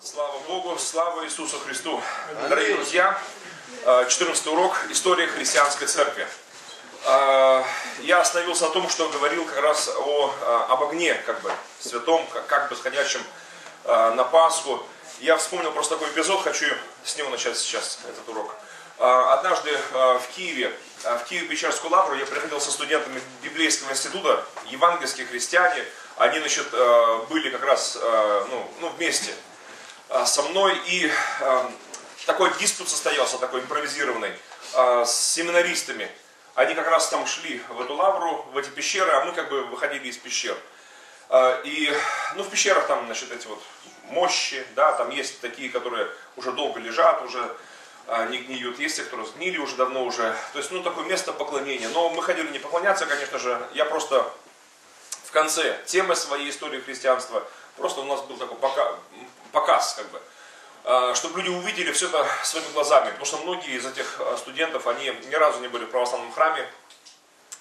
Слава Богу, слава Иисусу Христу. Дорогие друзья, 14 урок «История христианской церкви». Я остановился на том, что говорил как раз о, об огне, как бы, святом, как бы сходящем на Пасху. Я вспомнил просто такой эпизод, хочу с него начать сейчас этот урок. Однажды в Киеве, в Киеве-Печерскую лавру я приходил со студентами библейского института, евангельские христиане, они, значит, были как раз ну, ну, вместе со мной, и такой диспут состоялся, такой импровизированный, с семинаристами. Они как раз там шли в эту лавру, в эти пещеры, а мы как бы выходили из пещер. И, ну, в пещерах там, значит, эти вот мощи, да, там есть такие, которые уже долго лежат, уже не гниют, есть те, которые сгнили уже давно уже. То есть, ну, такое место поклонения. Но мы ходили не поклоняться, конечно же, я просто в конце темы своей истории христианства, просто у нас был такой пока, показ, как бы, чтобы люди увидели все это своими глазами. Потому что многие из этих студентов, они ни разу не были в православном храме,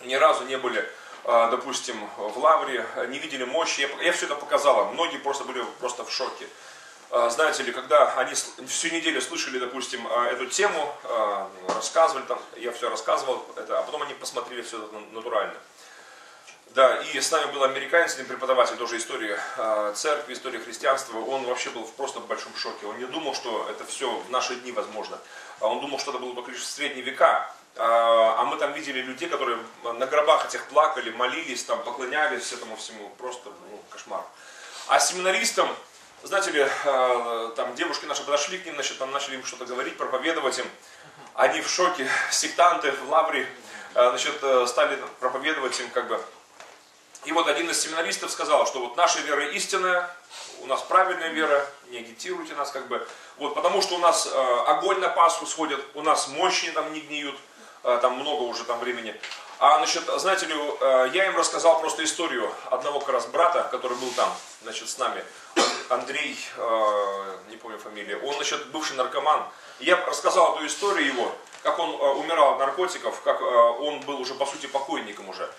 ни разу не были, допустим, в лавре, не видели мощи. Я, я все это показала. Многие просто были просто в шоке. Знаете ли, когда они всю неделю слышали, допустим, эту тему, рассказывали, там, я все рассказывал, это, а потом они посмотрели все это натурально. Да, и с нами был американец, один преподаватель тоже истории церкви, истории христианства. Он вообще был просто в большом шоке. Он не думал, что это все в наши дни возможно. Он думал, что это было только лишь в средние века. А мы там видели людей, которые на гробах этих плакали, молились, там, поклонялись этому всему. Просто ну, кошмар. А семинаристам, знаете ли, там девушки наши подошли к ним, значит, там начали им что-то говорить, проповедовать им. Они в шоке, сектанты в лавре, значит, стали проповедовать им как бы и вот один из семинаристов сказал, что вот наша вера истинная, у нас правильная вера, не агитируйте нас как бы. Вот, потому что у нас э, огонь на Пасху сходит, у нас мощи там не гниют, э, там много уже там времени. А, значит, знаете ли, э, я им рассказал просто историю одного как раз брата, который был там, значит, с нами. Андрей, э, не помню фамилию, он, значит, бывший наркоман. Я рассказал эту историю его, как он э, умирал от наркотиков, как э, он был уже, по сути, покойником уже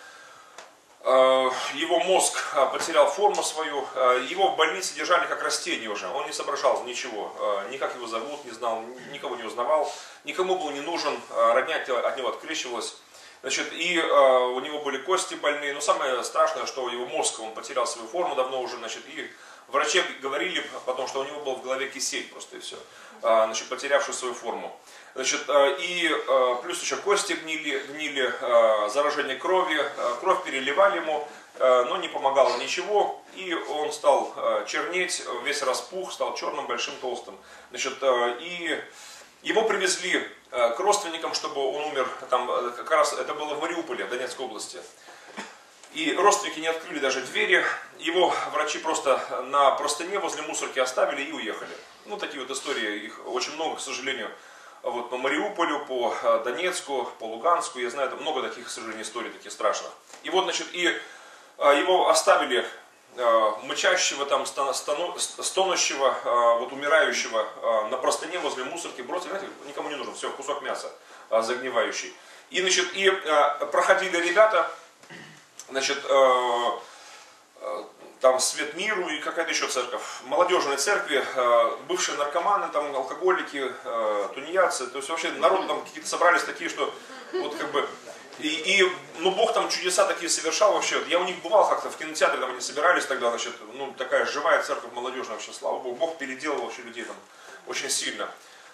его мозг потерял форму свою, его в больнице держали как растение уже, он не соображал ничего, ни как его зовут, не знал, никого не узнавал, никому был не нужен, родня от него открещивалась. Значит, и у него были кости больные, но самое страшное, что его мозг, он потерял свою форму давно уже, значит, и врачи говорили потом, что у него был в голове кисель просто и все, значит, потерявший свою форму. Значит, и плюс еще кости гнили, гнили заражение крови, кровь переливали ему, но не помогало ничего, и он стал чернеть, весь распух, стал черным, большим, толстым. Значит, и его привезли к родственникам, чтобы он умер, там, как раз это было в Мариуполе, в Донецкой области. И родственники не открыли даже двери, его врачи просто на простыне возле мусорки оставили и уехали. Ну, такие вот истории, их очень много, к сожалению, вот по Мариуполю, по э, Донецку, по Луганску, я знаю, много таких, к сожалению, историй таких страшных. И вот, значит, и э, его оставили э, мычащего, там, стонущего, вот умирающего на простыне возле мусорки, бросили, знаете, никому не нужен, все, кусок мяса загнивающий. И, значит, и проходили ребята, значит, там Свет Миру и какая-то еще церковь, молодежные церкви, э, бывшие наркоманы, там алкоголики, э, тунеядцы, то есть вообще народ там какие-то собрались такие, что вот как бы и, и, ну, Бог там чудеса такие совершал вообще. Я у них бывал как-то в кинотеатре, там они собирались тогда, значит, ну, такая живая церковь молодежная вообще, слава Богу. Бог переделал вообще людей там очень сильно.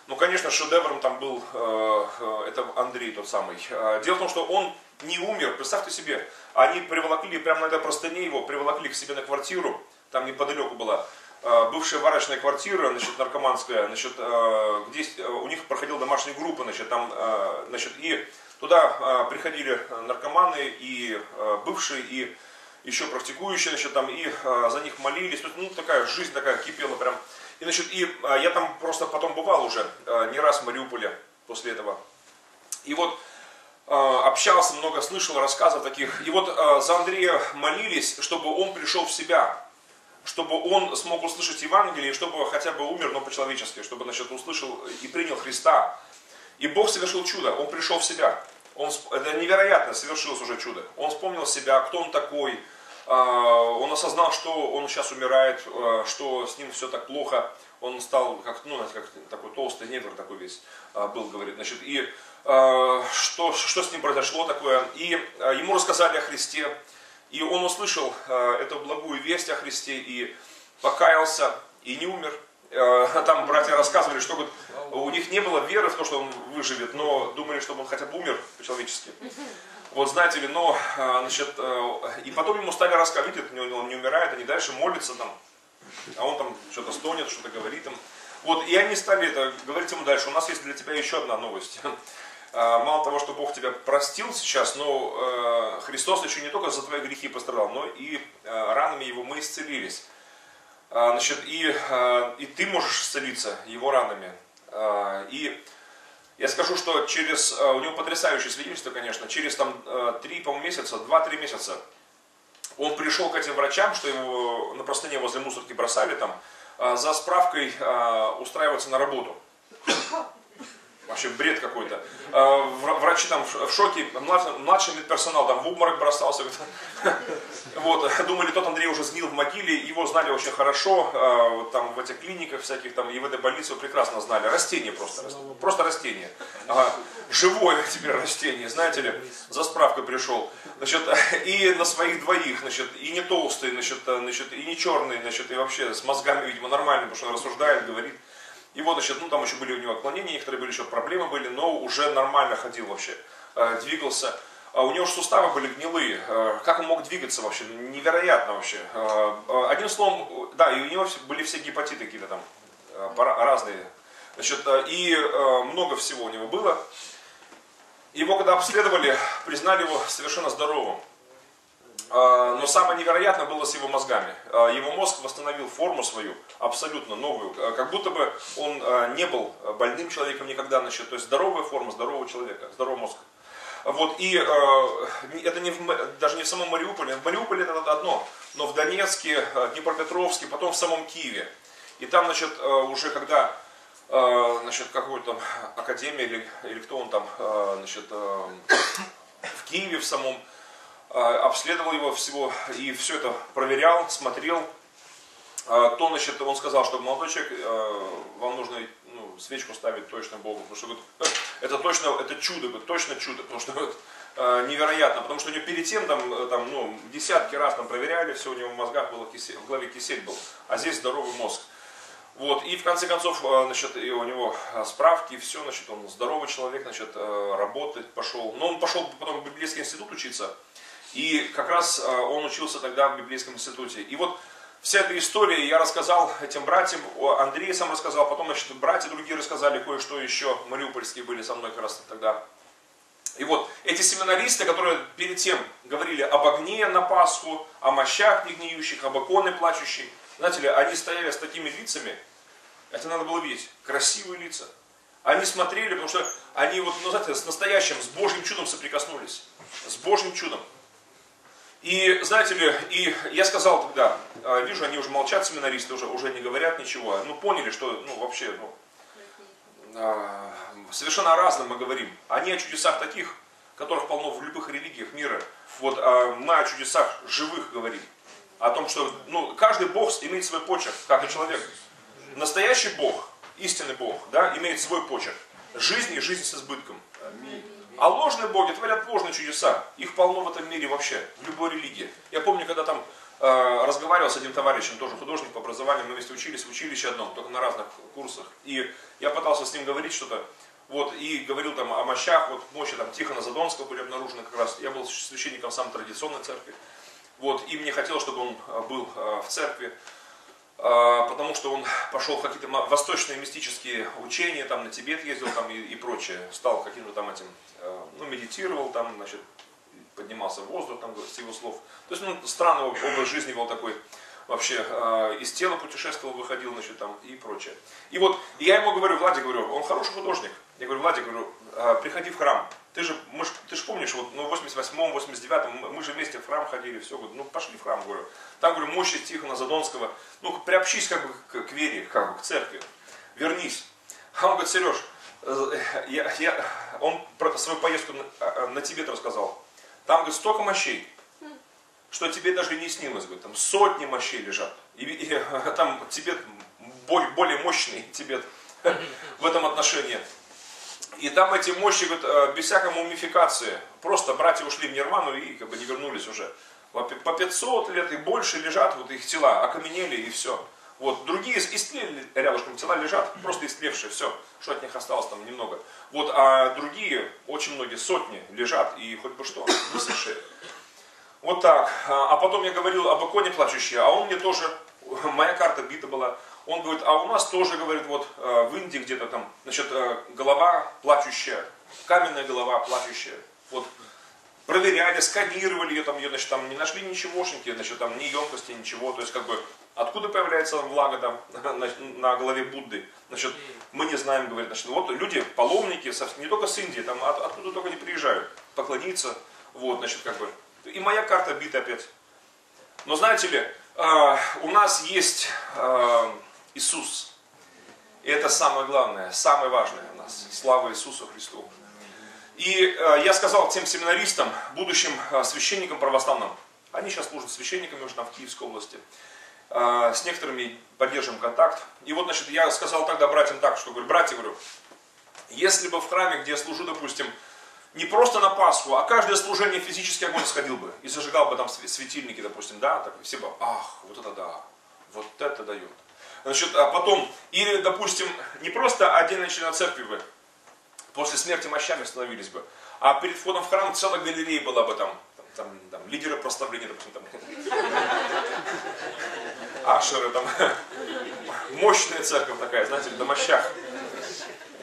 Ну, конечно, шедевром там был, э, э, это Андрей тот самый. Дело в том, что он не умер, представьте себе, они приволокли, прямо этой простыне его, приволокли к себе на квартиру, там неподалеку была э, бывшая варочная квартира, значит, наркоманская, значит, э, где э, у них проходила домашняя группа, значит, там, значит, и туда приходили наркоманы и бывшие, и еще практикующие, значит, там, и за них молились, ну, такая жизнь такая кипела прям. И, значит, и я там просто потом бывал уже не раз в Мариуполе после этого. И вот общался, много слышал рассказов таких. И вот э, за Андрея молились, чтобы он пришел в себя, чтобы он смог услышать Евангелие, чтобы хотя бы умер, но по-человечески, чтобы значит, услышал и принял Христа. И Бог совершил чудо, он пришел в себя. Он, это невероятно, совершилось уже чудо. Он вспомнил себя, кто он такой, э, он осознал, что он сейчас умирает, что с ним все так плохо, он стал как, ну, как такой толстый негр такой весь был, говорит, значит, и что, что с ним произошло такое, и ему рассказали о Христе, и он услышал эту благую весть о Христе, и покаялся, и не умер, там братья рассказывали, что говорит, у них не было веры в то, что он выживет, но думали, чтобы он хотя бы умер по-человечески. Вот знаете ли, но, а, значит, и потом ему стали рассказывать, видят, он не умирает, они дальше молятся там, а он там что-то стонет, что-то говорит им. Вот, и они стали это говорить ему дальше, у нас есть для тебя еще одна новость. А, мало того, что Бог тебя простил сейчас, но э, Христос еще не только за твои грехи пострадал, но и э, ранами Его мы исцелились. А, значит, и, и ты можешь исцелиться Его ранами. И я скажу, что через, у него потрясающее свидетельство, конечно, через там три, по-моему, месяца, два-три месяца, он пришел к этим врачам, что его на простыне возле мусорки бросали там, за справкой устраиваться на работу. Вообще бред какой-то. А, врачи там в шоке, младший медперсонал там в обморок бросался. Вот, думали, тот Андрей уже сгнил в могиле, его знали очень хорошо, а, там в этих клиниках всяких, там и в этой больнице прекрасно знали. Растение просто, просто растение. Ага. Живое теперь растение, знаете ли, за справкой пришел. Значит, и на своих двоих, значит, и не толстый, значит, значит, и не черный, значит, и вообще с мозгами, видимо, нормально, потому что он рассуждает, говорит. И вот, значит, ну там еще были у него отклонения, некоторые были еще проблемы были, но уже нормально ходил вообще, э, двигался. А у него же суставы были гнилые. Э, как он мог двигаться вообще? Невероятно вообще. Э, одним словом, да, и у него были все гепатиты какие-то там разные. Значит, и много всего у него было. Его когда обследовали, признали его совершенно здоровым. А, но самое невероятное было с его мозгами. А, его мозг восстановил форму свою, абсолютно новую, а, как будто бы он не был больным человеком никогда, значит, то есть здоровая форма здорового человека, здоровый мозг. Вот, и это не в, даже не в самом Мариуполе, в Мариуполе это одно, но в Донецке, Днепропетровске, потом в самом Киеве. И там, значит, уже когда значит, какой-то академия или, или кто он там, значит, в Киеве в самом, обследовал его всего и все это проверял, смотрел, а, то, значит, он сказал, что молодой человек, а, вам нужно ну, свечку ставить точно Богу, потому что говорит, это точно, это чудо, говорит, точно чудо, потому что говорит, невероятно, потому что у него перед тем там, там ну, десятки раз там проверяли, все у него в мозгах было кисель, в голове кисель был, а здесь здоровый мозг. Вот, и в конце концов, значит, и у него справки, все, значит, он здоровый человек, значит, работать пошел. Но он пошел потом в библейский институт учиться, и как раз э, он учился тогда в библейском институте. И вот вся эта история я рассказал этим братьям, Андрей сам рассказал, потом, значит, братья другие рассказали кое-что еще, мариупольские были со мной как раз тогда. И вот эти семинаристы, которые перед тем говорили об огне на Пасху, о мощах негниющих, об иконы плачущей, знаете ли, они стояли с такими лицами, это надо было видеть, красивые лица. Они смотрели, потому что они вот, ну, знаете, с настоящим, с Божьим чудом соприкоснулись. С Божьим чудом. И знаете ли, и я сказал тогда, а, вижу, они уже молчат, семинаристы уже, уже не говорят ничего, ну поняли, что ну, вообще ну, а, совершенно разным мы говорим. Они о чудесах таких, которых полно в любых религиях мира. Вот а мы о чудесах живых говорим. О том, что ну, каждый Бог имеет свой почерк, как и человек. Настоящий Бог, истинный Бог, да, имеет свой почерк. Жизнь и жизнь с избытком. Аминь. А ложные боги творят ложные чудеса. Их полно в этом мире вообще, в любой религии. Я помню, когда там э, разговаривал с одним товарищем, тоже художник по образованию, мы вместе учились в училище одном, только на разных курсах. И я пытался с ним говорить что-то, вот, и говорил там о мощах, вот мощи там Тихона Задонского были обнаружены как раз. Я был священником самой традиционной церкви. Вот, и мне хотелось, чтобы он э, был э, в церкви. А, потому что он пошел в какие-то восточные мистические учения, там на Тибет ездил там и, и прочее, стал каким-то там этим, э, ну, медитировал там, значит, поднимался в воздух, там, с его слов. То есть, ну, странный образ жизни был такой, вообще э, из тела путешествовал, выходил, значит, там и прочее. И вот я ему говорю, Владик, говорю, он хороший художник. Я говорю, Владик, говорю, приходи в храм. Ты же, мы ж, ты же помнишь, вот ну, в 88-м, 89-м мы же вместе в храм ходили, все, говорю, ну пошли в храм, говорю. Там, говорю, мощи Тихона Задонского, ну приобщись как бы к, к вере, как бы к церкви, вернись. А он говорит, Сереж, э, я, я, он про свою поездку на, на Тибет рассказал. Там, говорит, столько мощей. что тебе даже не снилось бы. Там сотни мощей лежат. И, и там Тибет более мощный Тибет в этом отношении. И там эти мощи, говорят, э, без всякой мумификации, просто братья ушли в нирвану и как бы не вернулись уже. По 500 лет и больше лежат вот их тела, окаменели и все. Вот, другие истлели рядышком, тела лежат, просто истлевшие, все, что от них осталось там немного. Вот, а другие, очень многие, сотни лежат и хоть бы что, высохшие. Вот так. А, а потом я говорил об иконе плачущей, а он мне тоже, моя карта бита была, он говорит, а у нас тоже, говорит, вот э, в Индии где-то там, значит, э, голова плачущая, каменная голова плачущая. Вот проверяли, сканировали ее, там, ее, значит, там не нашли ничегошники, значит, там ни емкости, ничего. То есть, как бы, откуда появляется влага там на, на голове Будды? Значит, мы не знаем, говорит, значит, вот люди, паломники, не только с Индии, там от, откуда только не приезжают, поклониться, вот, значит, как бы. И моя карта бита опять. Но знаете ли, э, у нас есть э, Иисус. И это самое главное, самое важное у нас. Слава Иисусу Христу. И э, я сказал тем семинаристам, будущим э, священникам православным, они сейчас служат священниками уже там в Киевской области, э, с некоторыми поддерживаем контакт. И вот, значит, я сказал тогда братьям так, что говорю, братья, говорю, если бы в храме, где я служу, допустим, не просто на Пасху, а каждое служение физический огонь сходил бы и зажигал бы там светильники, допустим, да, так все бы, ах, вот это да, вот это дает. Значит, а потом, или, допустим, не просто отдельные члены церкви бы после смерти мощами становились бы, а перед входом в храм целая галерея была бы там, там, там, там лидеры прославления, допустим, там, ашеры, там, мощная церковь такая, знаете, на мощах.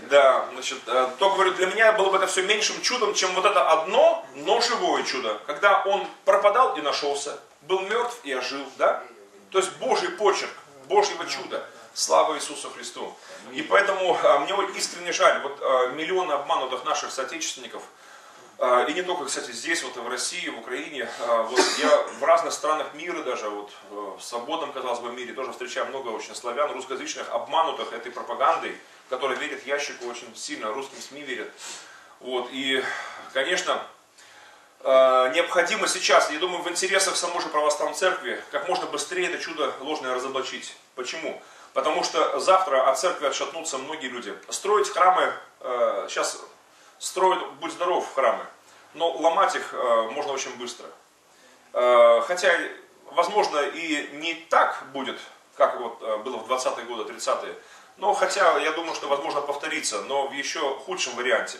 Да, значит, э, то, говорю, для меня было бы это все меньшим чудом, чем вот это одно, но живое чудо. Когда он пропадал и нашелся, был мертв и ожил, да? То есть Божий почерк. Божьего чуда. Слава Иисусу Христу. И поэтому а, мне искренне жаль, вот а, миллионы обманутых наших соотечественников, а, и не только, кстати, здесь, вот в России, в Украине, вот я в разных странах мира даже, вот в свободном, казалось бы, мире тоже встречаю много очень славян, русскоязычных, обманутых этой пропагандой, которые верят ящику очень сильно, русским СМИ верят. Вот, и, конечно, Э, необходимо сейчас, я думаю, в интересах самой же православной церкви, как можно быстрее это чудо ложное разоблачить. Почему? Потому что завтра от церкви отшатнутся многие люди. Строить храмы, э, сейчас строят, будь здоров, храмы, но ломать их э, можно очень быстро. Хотя, возможно, и не так будет, как вот было в 20-е годы, 30-е, но хотя, я думаю, что возможно повториться, но в еще худшем варианте.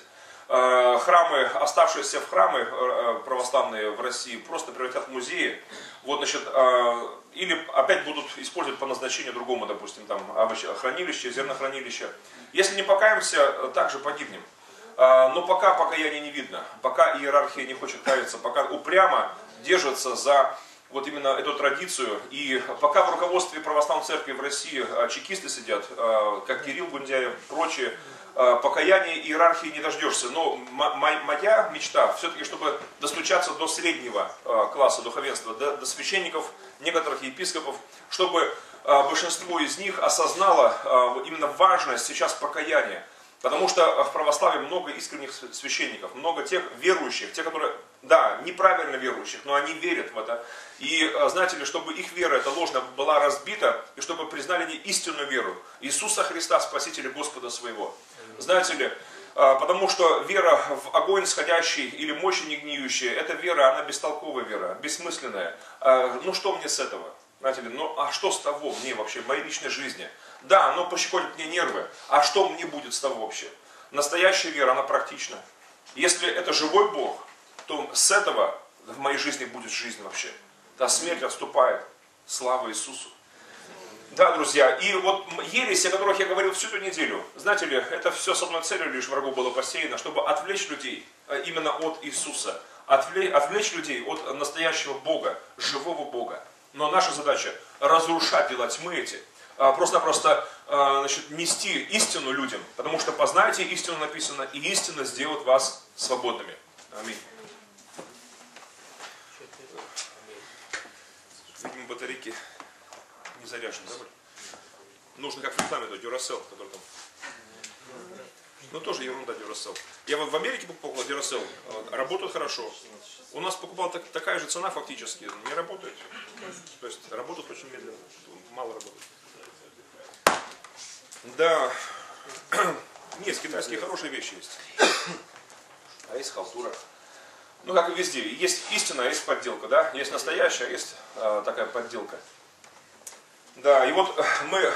Э, храмы, оставшиеся в храмы э, православные в России, просто превратят в музеи. Вот, значит, э, или опять будут использовать по назначению другому, допустим, там, хранилище, зернохранилище. Если не покаемся, также погибнем. Но пока покаяния не видно, пока иерархия не хочет каяться, пока упрямо держится за вот именно эту традицию. И пока в руководстве православной церкви в России чекисты сидят, как Кирилл Гундяев, прочие, покаяния и иерархии не дождешься. Но моя мечта все-таки, чтобы достучаться до среднего э, класса духовенства, до, до священников, некоторых епископов, чтобы э, большинство из них осознало именно важность сейчас покаяния. Потому что в православии много искренних священников, много тех верующих, те, которые, да, неправильно верующих, но они верят в это. И знаете ли, чтобы их вера, эта ложная, была разбита, и чтобы признали они истинную веру Иисуса Христа, Спасителя Господа своего. Знаете ли, а, потому что вера в огонь сходящий или мощи не гниющая, эта вера, она бестолковая вера, бессмысленная. А, ну что мне с этого? Знаете ли, ну а что с того мне вообще, в моей личной жизни? Да, оно пощекотит мне нервы, а что мне будет с того вообще? Настоящая вера, она практична. Если это живой Бог, то с этого в моей жизни будет жизнь вообще. Да, смерть отступает. Слава Иисусу. Да, друзья, и вот ереси, о которых я говорил всю эту неделю, знаете ли, это все с одной целью лишь врагу было посеяно, чтобы отвлечь людей э, именно от Иисуса, отвлечь, отвлечь людей от настоящего Бога, живого Бога. Но наша задача разрушать дела тьмы эти, а, просто-просто а, значит, нести истину людям, потому что познайте истину написано, и истина сделает вас свободными. Аминь. Видимо, батарейки не заряжен, да? Нужно как в рекламе, то Duracell, который там Ну тоже ерунда Duracell. Я вот в Америке покупал Duracell, э, работают хорошо. У нас покупал так, такая же цена фактически, не работает. То есть работают очень медленно, мало работает. Да. Нет, с китайские хорошие вещи есть. А есть халтура. Ну, как и везде. Есть истина, а есть подделка, да? Есть настоящая, а есть э, такая подделка. Да, и вот мы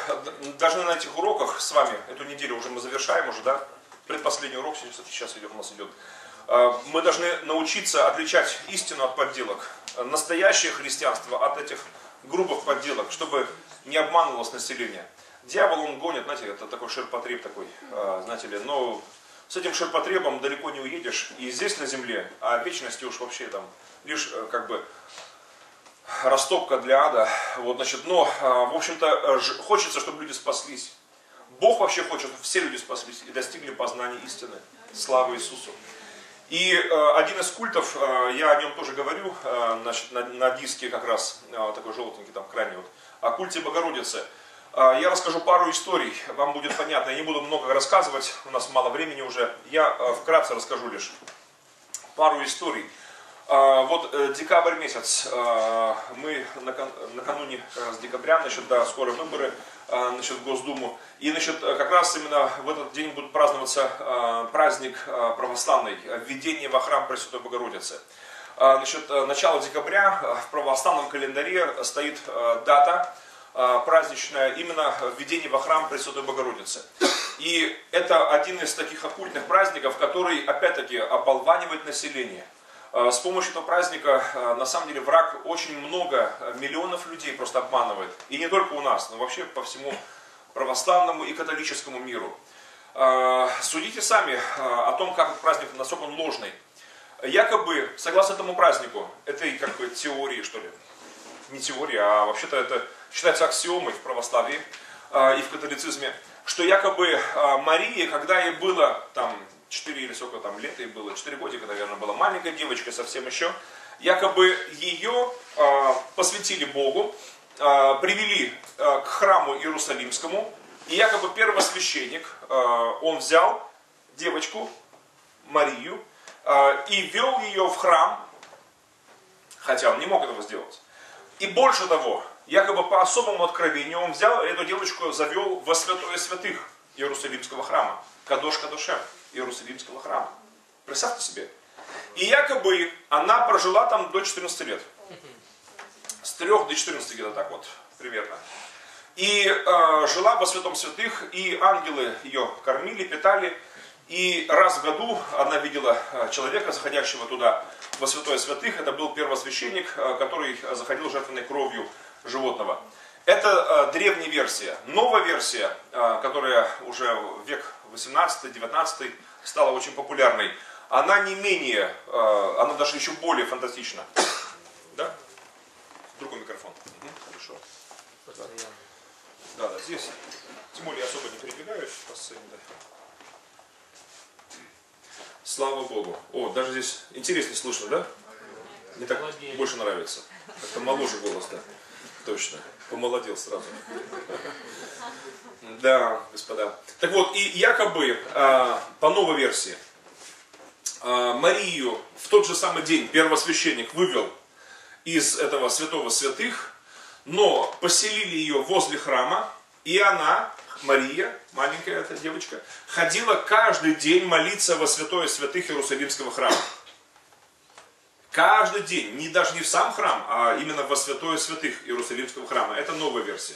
должны на этих уроках с вами, эту неделю уже мы завершаем уже, да? Предпоследний урок сейчас, идет, у нас идет. Э, мы должны научиться отличать истину от подделок. Настоящее христианство от этих грубых подделок, чтобы не обманывалось население. Дьявол, он гонит, знаете, это такой ширпотреб такой, э, знаете ли, но с этим ширпотребом далеко не уедешь, и здесь на земле, а вечности уж вообще там лишь э, как бы растопка для ада. Вот, значит, но, э, в общем-то, хочется, чтобы люди спаслись. Бог вообще хочет, чтобы все люди спаслись и достигли познания истины. Слава Иисусу. И э, один из культов, э, я о нем тоже говорю, э, значит, на, диске как раз, э, такой желтенький там крайний вот, о культе Богородицы. А, я расскажу пару историй, вам будет понятно. Я не буду много рассказывать, у нас мало времени уже. Я а, вкратце расскажу лишь пару историй. А, вот э, декабрь месяц, мы накануне с декабря, значит, да, скоро выборы, значит, в Госдуму. И, значит, как раз именно в этот день будет праздноваться праздник православный, введение во храм Пресвятой Богородицы. Значит, начало декабря в православном календаре стоит дата а, праздничное именно введение во храм Пресвятой Богородицы. И это один из таких оккультных праздников, который, опять-таки, оболванивает население. А, с помощью этого праздника, а, на самом деле, враг очень много, миллионов людей просто обманывает. И не только у нас, но вообще по всему православному и католическому миру. Судите сами о том, как этот праздник, насколько он ложный. Якобы, согласно этому празднику, этой как бы теории, что ли, не теория, а вообще-то это считается аксиомой в православии и в католицизме, что якобы Мария, когда ей было там 4 или сколько там лет ей было, 4 годика, наверное, была маленькая девочка совсем еще, якобы ее э, посвятили Богу, э, привели э, к храму Иерусалимскому, и якобы первосвященник, э, он взял девочку Марию и вел ее в храм, хотя он не мог этого сделать. И больше того, якобы по особому откровению он взял эту девочку, завел во святое святых Иерусалимского храма. Кадош Кадошем Иерусалимского храма. Представьте себе. И якобы она прожила там до 14 лет. С 3 до 14 где-то так вот, примерно. И э, жила во святом святых, и ангелы ее кормили, питали. И раз в году она видела э, человека, заходящего туда во святое святых. Это был первосвященник, э, который заходил жертвенной кровью животного. Это э, древняя версия. Новая версия, э, которая уже век 18-19 стала очень популярной, она не менее, э, она даже еще более фантастична. Да? Другой микрофон. Угу, хорошо. Да. да, да, здесь. Тем более я особо не передвигаюсь по сцене. Да. Слава Богу. О, даже здесь интереснее слышно, да? Мне так больше нравится. Как-то моложе голос, да. Точно. Помолодел сразу. Да, господа. Так вот, и якобы, а, по новой версии, а, Марию в тот же самый день первосвященник вывел из этого святого святых, но поселили ее возле храма, и она, Мария, маленькая эта девочка, ходила каждый день молиться во святое святых Иерусалимского храма. Каждый день, не даже не в сам храм, а именно во святое святых Иерусалимского храма. Это новая версия.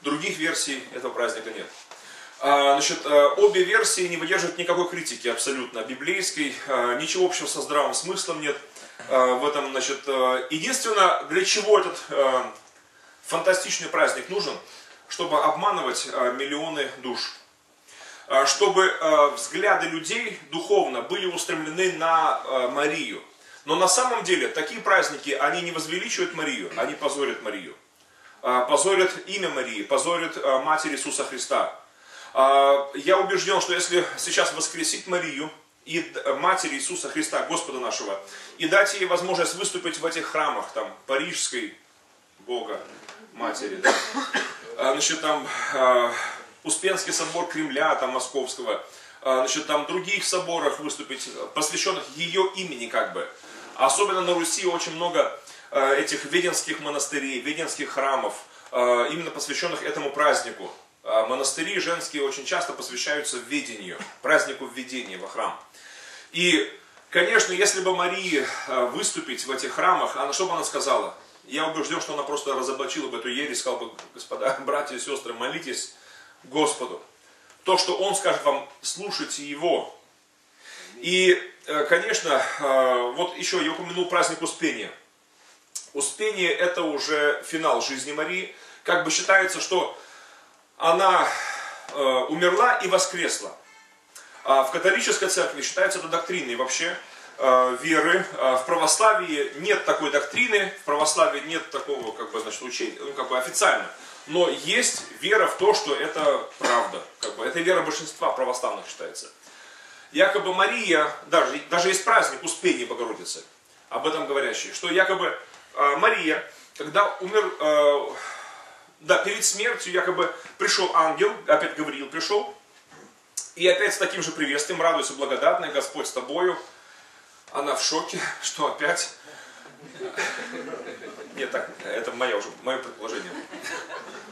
Других версий этого праздника нет. А, значит, э, обе версии не выдерживают никакой критики абсолютно библейской, а, ничего общего со здравым смыслом нет а, в этом. Значит, единственное, для чего этот фантастичный праздник нужен, чтобы обманывать миллионы душ, чтобы взгляды людей духовно были устремлены на Марию, но на самом деле такие праздники, они не возвеличивают Марию, они позорят Марию. А, позорят имя Марии, позорят а, Матерь Иисуса Христа. А, я убежден, что если сейчас воскресить Марию и Матерь Иисуса Христа, Господа нашего, и дать ей возможность выступить в этих храмах, там, Парижской Бога, Матери, да? значит, там, Успенский собор Кремля, там, Московского, значит, там других соборах выступить, посвященных ее имени как бы. Особенно на Руси очень много этих веденских монастырей, веденских храмов, именно посвященных этому празднику. Монастыри женские очень часто посвящаются ведению, празднику введения во храм. И, конечно, если бы Марии выступить в этих храмах, она, что бы она сказала? Я убежден, что она просто разоблачила бы эту ересь, сказала бы, господа, братья и сестры, молитесь Господу. То, что Он скажет вам, слушайте Его. И, э, конечно, э, вот еще я упомянул праздник Успения. Успение это уже финал жизни Марии. Как бы считается, что она э, умерла и воскресла. А в католической церкви считается это доктриной вообще веры. Э, в православии нет такой доктрины, в православии нет такого как бы, значит, учения, ну, как бы официально. Но есть вера в то, что это правда. Как бы, это вера большинства православных считается. Якобы Мария, даже, даже есть праздник Успения Богородицы, об этом говорящий, что якобы э, Мария, когда умер, э, да, перед смертью якобы пришел ангел, опять Гавриил пришел, и опять с таким же приветствием, радуйся благодатная, Господь с тобою, она в шоке, что опять... Нет, так, это мое уже, мое предположение,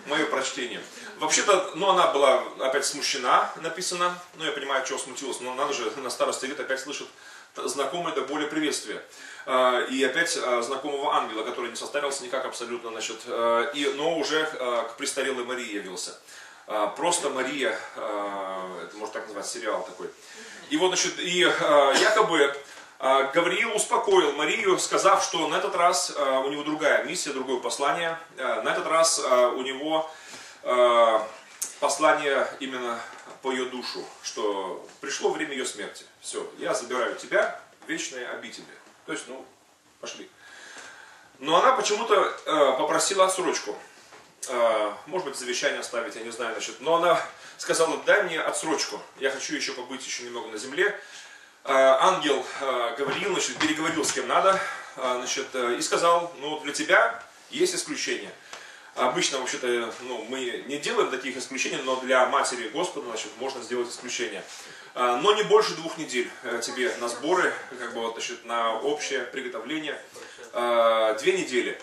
мое прочтение. Вообще-то, ну, она была опять смущена, написано, ну, я понимаю, чего смутилась, но надо же на старости лет опять слышит знакомое до более приветствие. А, и опять а, знакомого ангела, который не состарился никак абсолютно, значит, а, и, но уже к престарелой Марии явился. Просто Мария, это можно так назвать, сериал такой. И вот, значит, и якобы Гавриил успокоил Марию, сказав, что на этот раз а, у него другая миссия, другое послание. А, на этот раз у него послание именно по ее душу, что пришло время ее смерти. Все, я забираю тебя в вечные обители. То есть, ну, пошли. Но она почему-то попросила отсрочку. Может быть, завещание оставить, я не знаю, значит. Но она сказала, дай мне отсрочку. Я хочу еще побыть еще немного на земле. Э, ангел э, говорил, значит, переговорил с кем надо, э, значит, и сказал, ну, для тебя есть исключение. Обычно, вообще-то, ну, мы не делаем таких исключений, но для матери Господа, значит, можно сделать исключение. Но не больше двух недель тебе на сборы, как бы, вот, значит, на общее приготовление. Две недели.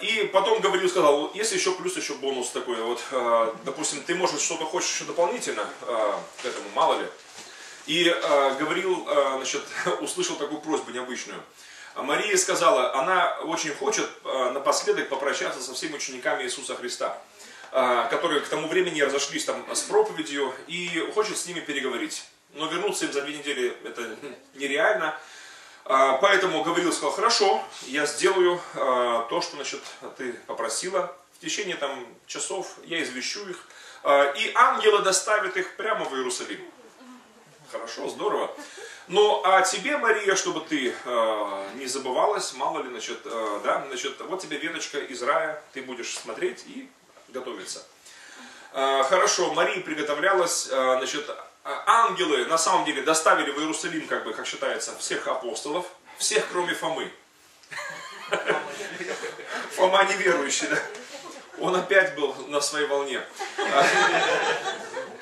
И потом говорил, сказал, если еще плюс еще бонус такой, вот, допустим, ты, может, что-то хочешь еще дополнительно к этому, мало ли, и э, говорил, э, значит, услышал такую просьбу необычную. Мария сказала, она очень хочет э, напоследок попрощаться со всеми учениками Иисуса Христа, э, которые к тому времени разошлись там с проповедью, и хочет с ними переговорить. Но вернуться им за две недели это нереально. Э, поэтому говорил, сказал, хорошо, я сделаю э, то, что значит, ты попросила. В течение там, часов я извещу их. Э, и ангелы доставят их прямо в Иерусалим. Хорошо, здорово. Ну, а тебе, Мария, чтобы ты э, не забывалась, мало ли, значит, э, да, значит, вот тебе веточка из рая, ты будешь смотреть и готовиться. Э, хорошо, Мария приготовлялась, э, значит, ангелы на самом деле доставили в Иерусалим, как бы, как считается, всех апостолов, всех, кроме Фомы. Фома неверующий, да. Он опять был на своей волне.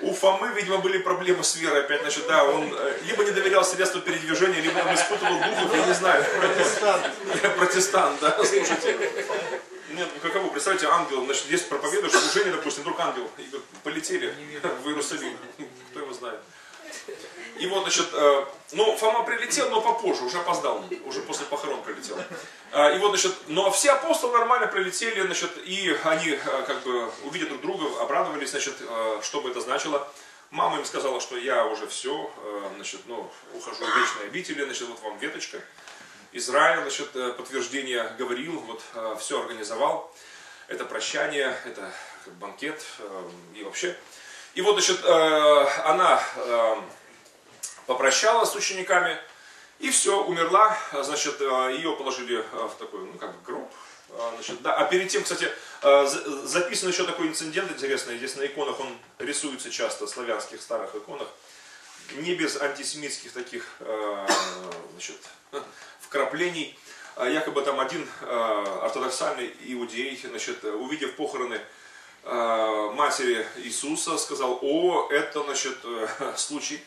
У Фомы, видимо, были проблемы с верой опять, значит, да, он э, либо не доверял средству передвижения, либо он испытывал духов, я не знаю. Протестант. Протестант, да, слушайте. Нет, ну каково, представьте, ангел, значит, здесь проповедуешь служение, допустим, вдруг ангел, и полетели в Иерусалим, кто его знает. И вот, значит, э, ну, Фома прилетел, но попозже, уже опоздал, уже после похорон прилетел. Э, и вот, значит, но все апостолы нормально прилетели, значит, и они, э, как бы, увидя друг друга, обрадовались, значит, что бы это значило. Мама им сказала, что я уже все, значит, ну, ухожу в вечные обители, значит, вот вам веточка. Израиль, значит, подтверждение говорил, вот, все организовал. Это прощание, это банкет и вообще. И вот, значит, она попрощалась с учениками, и все, умерла, значит, э, ее положили э, в такой, ну, как бы гроб, э, Значит, да, а перед тем, кстати, записан еще такой инцидент интересный, здесь на иконах он рисуется часто, славянских старых иконах, не без антисемитских таких значит, вкраплений. Якобы там один ортодоксальный иудей, значит, увидев похороны матери Иисуса, сказал, о, это, значит, случай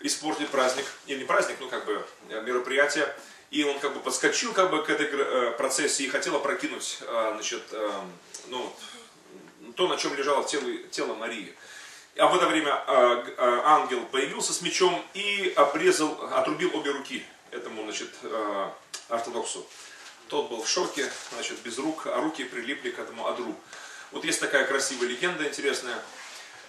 испортить праздник, или не праздник, ну, как бы, мероприятие, и он как бы подскочил как бы к этой процессии и хотел опрокинуть, значит, ну, то, на чем лежало тело, тело Марии. А в это время ангел появился с мечом и обрезал, отрубил обе руки этому, значит, ортодоксу. Тот был в шоке, значит, без рук, а руки прилипли к этому одру. Вот есть такая красивая легенда интересная.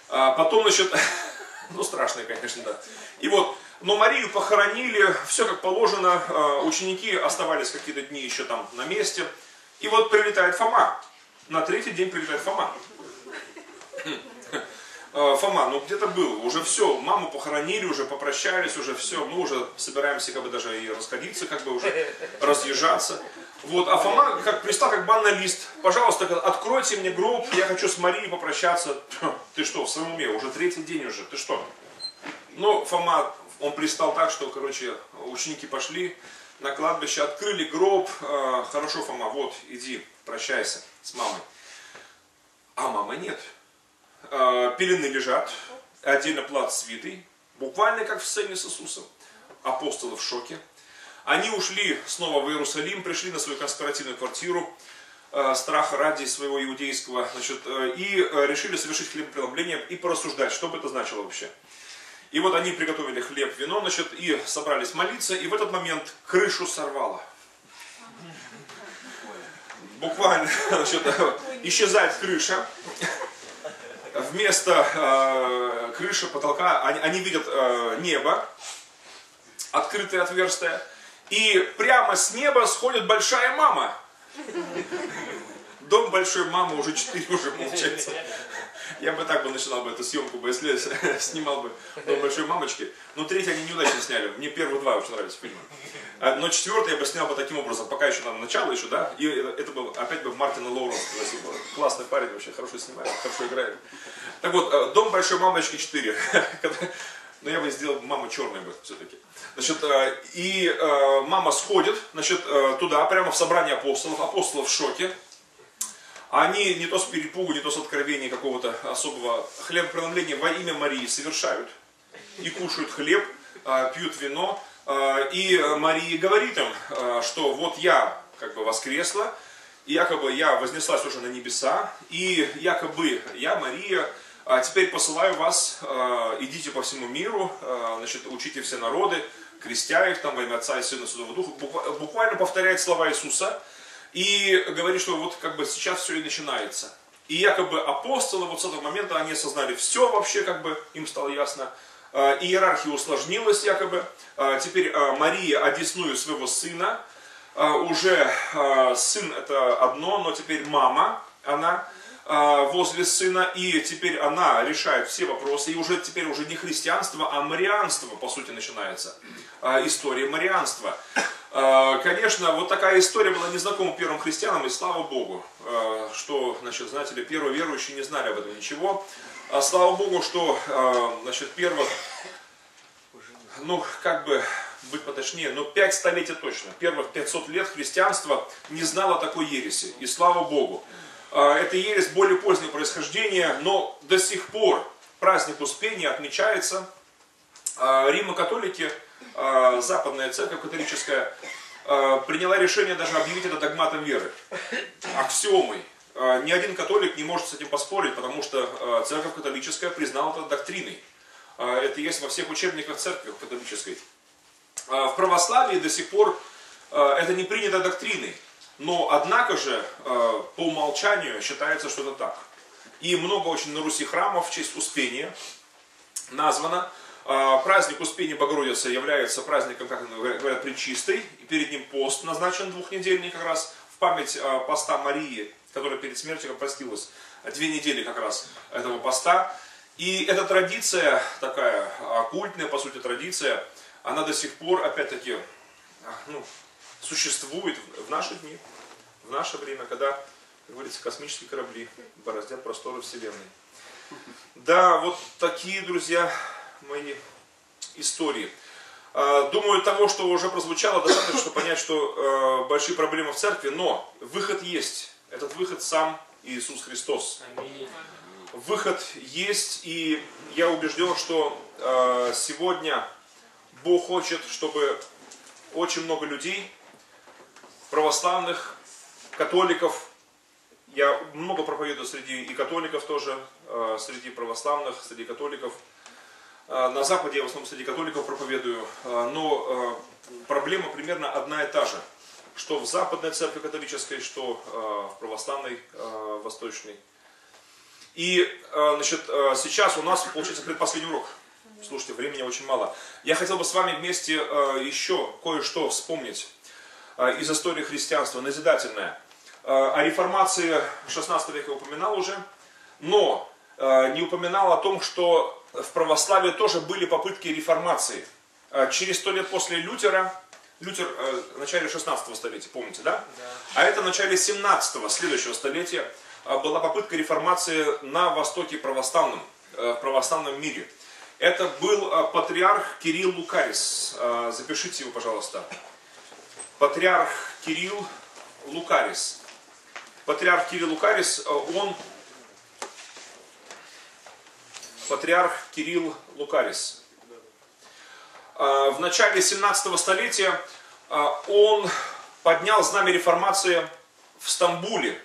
А потом, значит, ну страшная, конечно, да. И вот, но Марию похоронили, все как положено, а, ученики оставались какие-то дни еще там на месте. И вот прилетает Фома. На третий день прилетает Фома. А, Фома, ну где-то был, уже все, маму похоронили, уже попрощались, уже все, мы уже собираемся как бы даже и расходиться, как бы уже разъезжаться. Вот, а Фома как пристал как банный. Пожалуйста, откройте мне гроб, я хочу с Марией попрощаться. Ты что, в своем уме, уже третий день уже, ты что? Ну, Фома, он пристал так, что, короче, ученики пошли на кладбище, открыли гроб. А, хорошо, Фома, вот, иди, прощайся с мамой. А мамы нет. А, пелены лежат, отдельно плат свитый, буквально как в сцене с Иисусом. Апостолы в шоке. Они ушли снова в Иерусалим, пришли на свою конспиративную квартиру, э, страха ради своего иудейского, значит, э, и э, решили совершить хлебопреломление и порассуждать, что бы это значило вообще. И вот они приготовили хлеб, вино, значит, и собрались молиться, и в этот момент крышу сорвало. Буквально, значит, исчезает крыша. Вместо э, крыши, потолка, они, они видят э, небо, открытое отверстие. И прямо с неба сходит большая мама. Дом большой мамы уже четыре уже получается. Я бы так бы начинал бы эту съемку, бы, если снимал бы Дом большой мамочки. Но третий они неудачно сняли. Мне первые два очень нравятся фильмы. А, но четвертый я бы снял бы таким образом, пока еще там начало еще, да. И это бы опять бы Мартина Лоуренс пригласил бы. Классный парень вообще, хорошо снимает, хорошо играет. Так вот, э, Дом большой мамочки 4. Но я бы сделал маму черной бы все-таки. Значит, э, и э, мама сходит значит, э, туда, прямо в собрание апостолов. Апостолы в шоке. Они не то с перепугу, не то с откровения какого-то особого хлебопреломления во имя Марии совершают. И кушают хлеб, пьют вино. И Мария говорит им, что вот я как бы воскресла, якобы я вознеслась уже на небеса, и якобы я, Мария, теперь посылаю вас, идите по всему миру, значит, учите все народы, крестя их там во имя Отца и Сына и Святого Духа, буквально повторяет слова Иисуса и говорит, что вот как бы сейчас все и начинается. И якобы апостолы вот с этого момента они осознали все вообще, как бы им стало ясно. Э, иерархия усложнилась якобы. Теперь Мария одесную своего сына. Уже сын это одно, но теперь мама, она а, возле сына, и теперь она решает все вопросы, и уже теперь уже не христианство, а марианство, по сути, начинается. А, история марианства. А, конечно, вот такая история была незнакома первым христианам, и слава Богу, что, значит, знаете ли, первые верующие не знали об этом ничего. Слава Богу, что, значит, первых, ну, как бы, быть поточнее, но пять столетий точно, первых 500 лет христианства не знало такой ереси, и слава Богу. А, это ересь более позднего происхождения, но до сих пор праздник Успения отмечается. А, Римо-католики, а, западная церковь католическая, приняла решение даже объявить это догматом веры, аксиомой. Ни один католик не может с этим поспорить, потому что церковь католическая признала это доктриной. Это есть во всех учебниках церкви католической. В православии до сих пор это не принято доктриной. Но, однако же, э, по умолчанию считается, что это так. И много очень на Руси храмов в честь Успения названо. Э, праздник Успения Богородицы является праздником, как говорят, причистой. И перед ним пост назначен двухнедельный как раз в память э, поста Марии, которая перед смертью простилась. Две недели как раз этого поста. И эта традиция, такая оккультная, по сути, традиция, она до сих пор, опять-таки, ну, существует в наши дни, в наше время, когда, как говорится, космические корабли бороздят просторы Вселенной. Да, вот такие, друзья, мои истории. А, думаю, того, что уже прозвучало, достаточно, чтобы понять, что э, большие проблемы в церкви, но выход есть. Этот выход сам Иисус Христос. Выход есть, и я убежден, что э, сегодня Бог хочет, чтобы очень много людей, православных, католиков, я много проповедую среди и католиков тоже, среди православных, среди католиков. Э, на Западе я в основном среди католиков проповедую, э, но проблема примерно одна и та же. Что в западной церкви католической, что в православной восточной. И значит, сейчас у нас получается предпоследний урок. Слушайте, времени очень мало. Я хотел бы с вами вместе еще кое-что вспомнить из истории христианства, назидательное. О реформации 16 века упоминал уже, но не упоминал о том, что в православии тоже были попытки реформации. Э, через сто лет после Лютера, Лютер в начале 16 столетия, помните, да? да? А это в начале 17 следующего столетия была попытка реформации на Востоке православном, в православном мире. Это был патриарх Кирилл Лукарис. Запишите его, пожалуйста. Патриарх Кирилл Лукарис патриарх Кирилл Лукарис, э, он патриарх Кирилл Лукарис. Э, в начале 17 столетия э, он поднял знамя реформации в Стамбуле,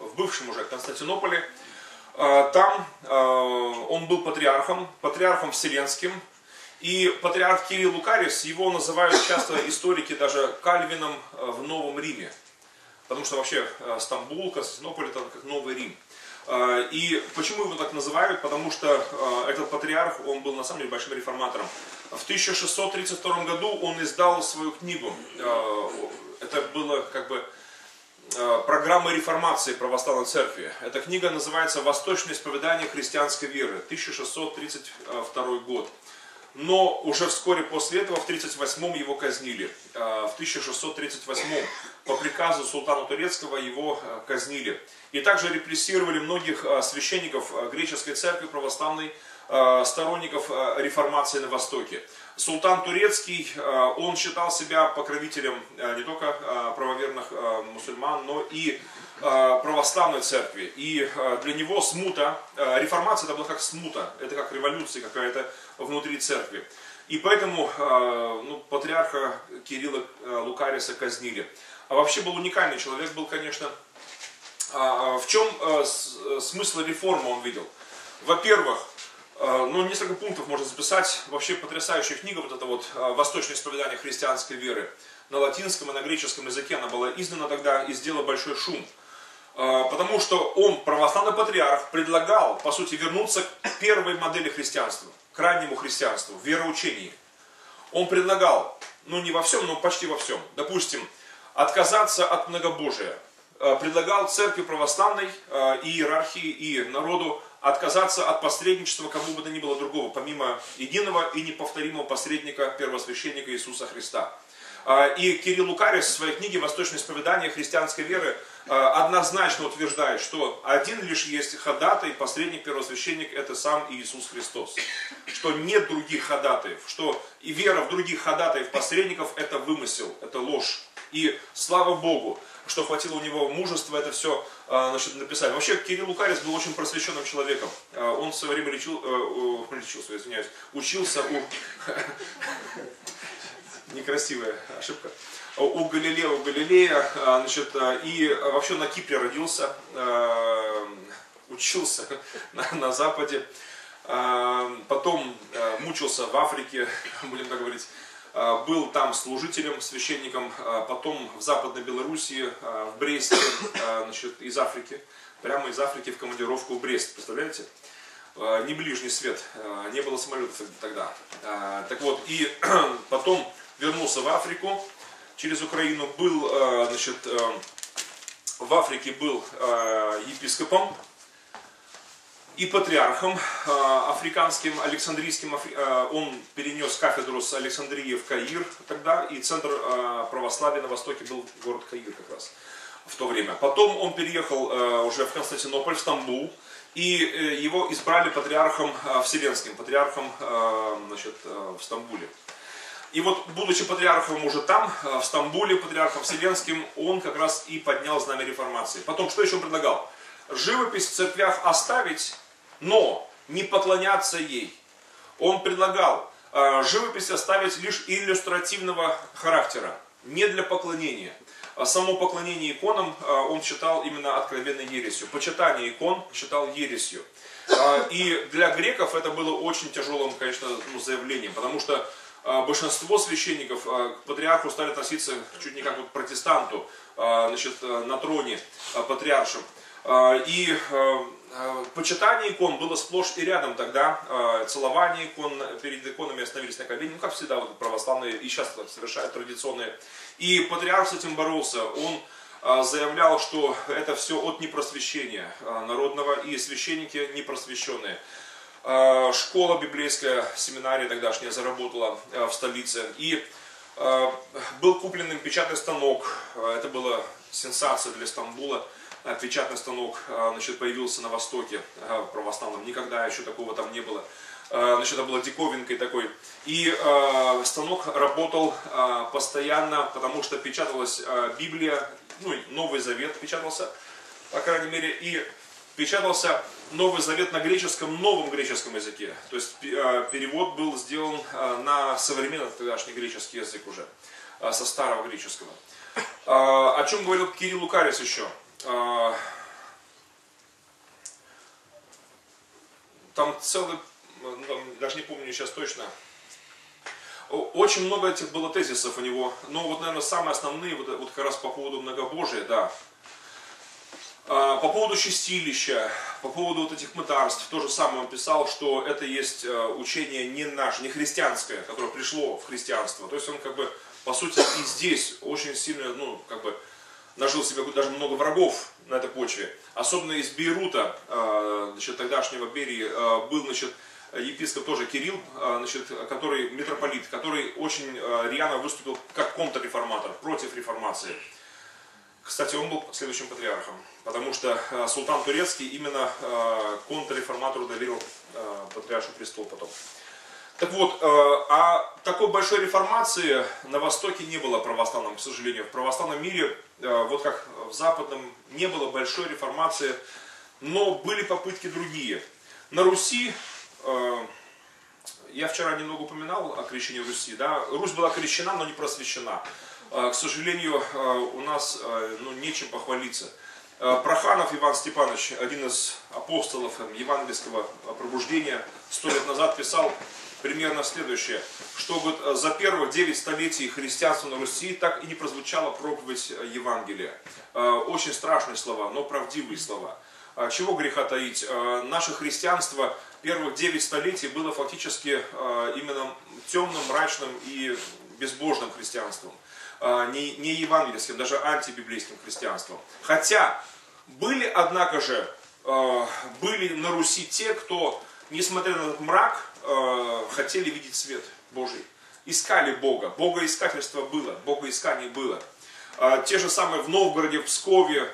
в бывшем уже Константинополе. Там он был патриархом, патриархом вселенским. И патриарх Кирилл Лукарис, его называют часто историки даже Кальвином в Новом Риме. Потому что вообще Стамбул, Константинополь это как Новый Рим. Э, и почему его так называют? Потому что э, этот патриарх, он был на самом деле большим реформатором. В 1632 году он издал свою книгу. Это было как бы программа реформации православной церкви. Эта книга называется «Восточное исповедание христианской веры», 1632 год. Но уже вскоре после этого, в 1938 его казнили. В 1638 по приказу султана Турецкого его э, казнили. И также репрессировали многих э, священников греческой церкви православной, сторонников реформации на Востоке. Султан Турецкий, он считал себя покровителем не только правоверных мусульман, но и православной церкви. И для него смута, реформация это была как смута, это как революция какая-то внутри церкви. И поэтому ну, патриарха Кирилла Лукариса казнили. А вообще был уникальный человек, был, конечно. А, а в чем смысл реформы он видел? Во-первых, ну, несколько пунктов можно записать. Вообще потрясающая книга, вот это вот «Восточное исповедание христианской веры». На латинском и на греческом языке она была издана тогда и сделала большой шум. Потому что он, православный патриарх, предлагал, по сути, вернуться к первой модели христианства, к раннему христианству, вероучении. Он предлагал, ну не во всем, но почти во всем. Допустим, отказаться от многобожия. Э, предлагал церкви православной, э, и иерархии, и народу отказаться от посредничества кому бы то ни было другого, помимо единого и неповторимого посредника, первосвященника Иисуса Христа. И Кирилл Лукарис в своей книге «Восточное исповедание христианской веры» однозначно утверждает, что один лишь есть ходатай, посредник, первосвященник, это сам Иисус Христос. Что нет других ходатаев, что и вера в других ходатаев, посредников, это вымысел, это ложь. И слава Богу, что хватило у него мужества это все а, значит, написать. Вообще, Кирилл Лукарис был очень просвещенным человеком. А, он в свое время лечил, э, лечился, извиняюсь, учился у... Некрасивая ошибка. У Галилея, у Галилея, а, значит, и вообще на Кипре родился, учился на, на Западе, потом мучился в Африке, будем так говорить, был там служителем, священником, потом в Западной Белоруссии, в Бресте, значит, из Африки, прямо из Африки в командировку в Брест, представляете? Не ближний свет, не было самолетов тогда. Так вот, и потом вернулся в Африку через Украину, был, значит, в Африке был епископом, и патриархом э, африканским, Александрийским, э, он перенес кафедру с Александрии в Каир тогда, и центр э, православия на востоке был город Каир как раз в то время. Потом он переехал уже в Константинополь, в Стамбул, и его избрали патриархом вселенским, патриархом значит, в Стамбуле. И вот, будучи патриархом уже там, в Стамбуле, патриархом вселенским, он как раз и поднял знамя реформации. Потом, что еще он предлагал? живопись в церквях оставить, но не поклоняться ей. Он предлагал э, живопись оставить лишь иллюстративного характера, не для поклонения. А само поклонение иконам э, он считал именно откровенной ересью. Почитание икон считал ересью. Э, и для греков это было очень тяжелым, конечно, ну, заявлением, потому что э, большинство священников э, к патриарху стали относиться чуть не как вот протестанту, э, значит, э, на троне патриаршем. И э, Э, почитание икон было сплошь и рядом тогда. Целование икон, перед иконами остановились на колени, ну как всегда вот православные и сейчас совершают традиционные. И патриарх с этим боролся. Он заявлял, что это все от непросвещения народного и священники непросвещенные. Школа библейская, семинария тогдашняя заработала в столице. И был куплен им печатный станок. Это была сенсация для Стамбула печатный станок значит, появился на Востоке православном. Никогда еще такого там не было. Значит, это было диковинкой такой. И станок работал постоянно, потому что печаталась Библия, ну, Новый Завет печатался, по крайней мере, и печатался Новый Завет на греческом, новом греческом языке. То есть э, перевод был сделан э, на современный тогдашний греческий язык уже, э, со старого греческого. О чем говорил Кирилл Лукарис еще? А, там целый, ну, даже не помню сейчас точно, очень много этих было тезисов у него, но вот, наверное, самые основные, вот, вот как раз по поводу многобожия, да. А, по поводу чистилища, по поводу вот этих мытарств, то же самое он писал, что это есть э, учение не наше, не христианское, которое пришло в христианство. То есть он как бы, по сути, и здесь очень сильно, ну, как бы, нажил себе даже много врагов на этой почве. Особенно из Бейрута, а, значит, тогдашнего Берии, а, был значит, епископ тоже Кирилл, значит, который митрополит, который очень рьяно выступил как контрреформатор, против реформации. Кстати, он был следующим патриархом, потому что султан турецкий именно контрреформатору доверил патриаршу престол потом. Так вот, э, а такой большой реформации на Востоке не было православном, к сожалению. В православном мире, э, вот как в западном, не было большой реформации, но были попытки другие. На Руси, э, я вчера немного упоминал о крещении Руси, да, Русь была крещена, но не просвещена. К сожалению, у нас ну, нечем похвалиться. Проханов Иван Степанович, один из апостолов евангельского пробуждения, сто лет назад писал, примерно следующее, что вот за первых 9 столетий христианства на Руси так и не прозвучала проповедь э, Евангелия. Э, очень страшные слова, но правдивые слова. А чего греха таить? Э, наше христианство первых 9 столетий было фактически именно темным, мрачным и безбожным христианством. Не, не евангельским, даже антибиблейским христианством. Хотя были, однако же, были на Руси те, кто, несмотря на этот мрак, э, хотели видеть свет Божий. Искали Бога. Богоискательство было, богоискание было. Те же самые в Новгороде, в Пскове,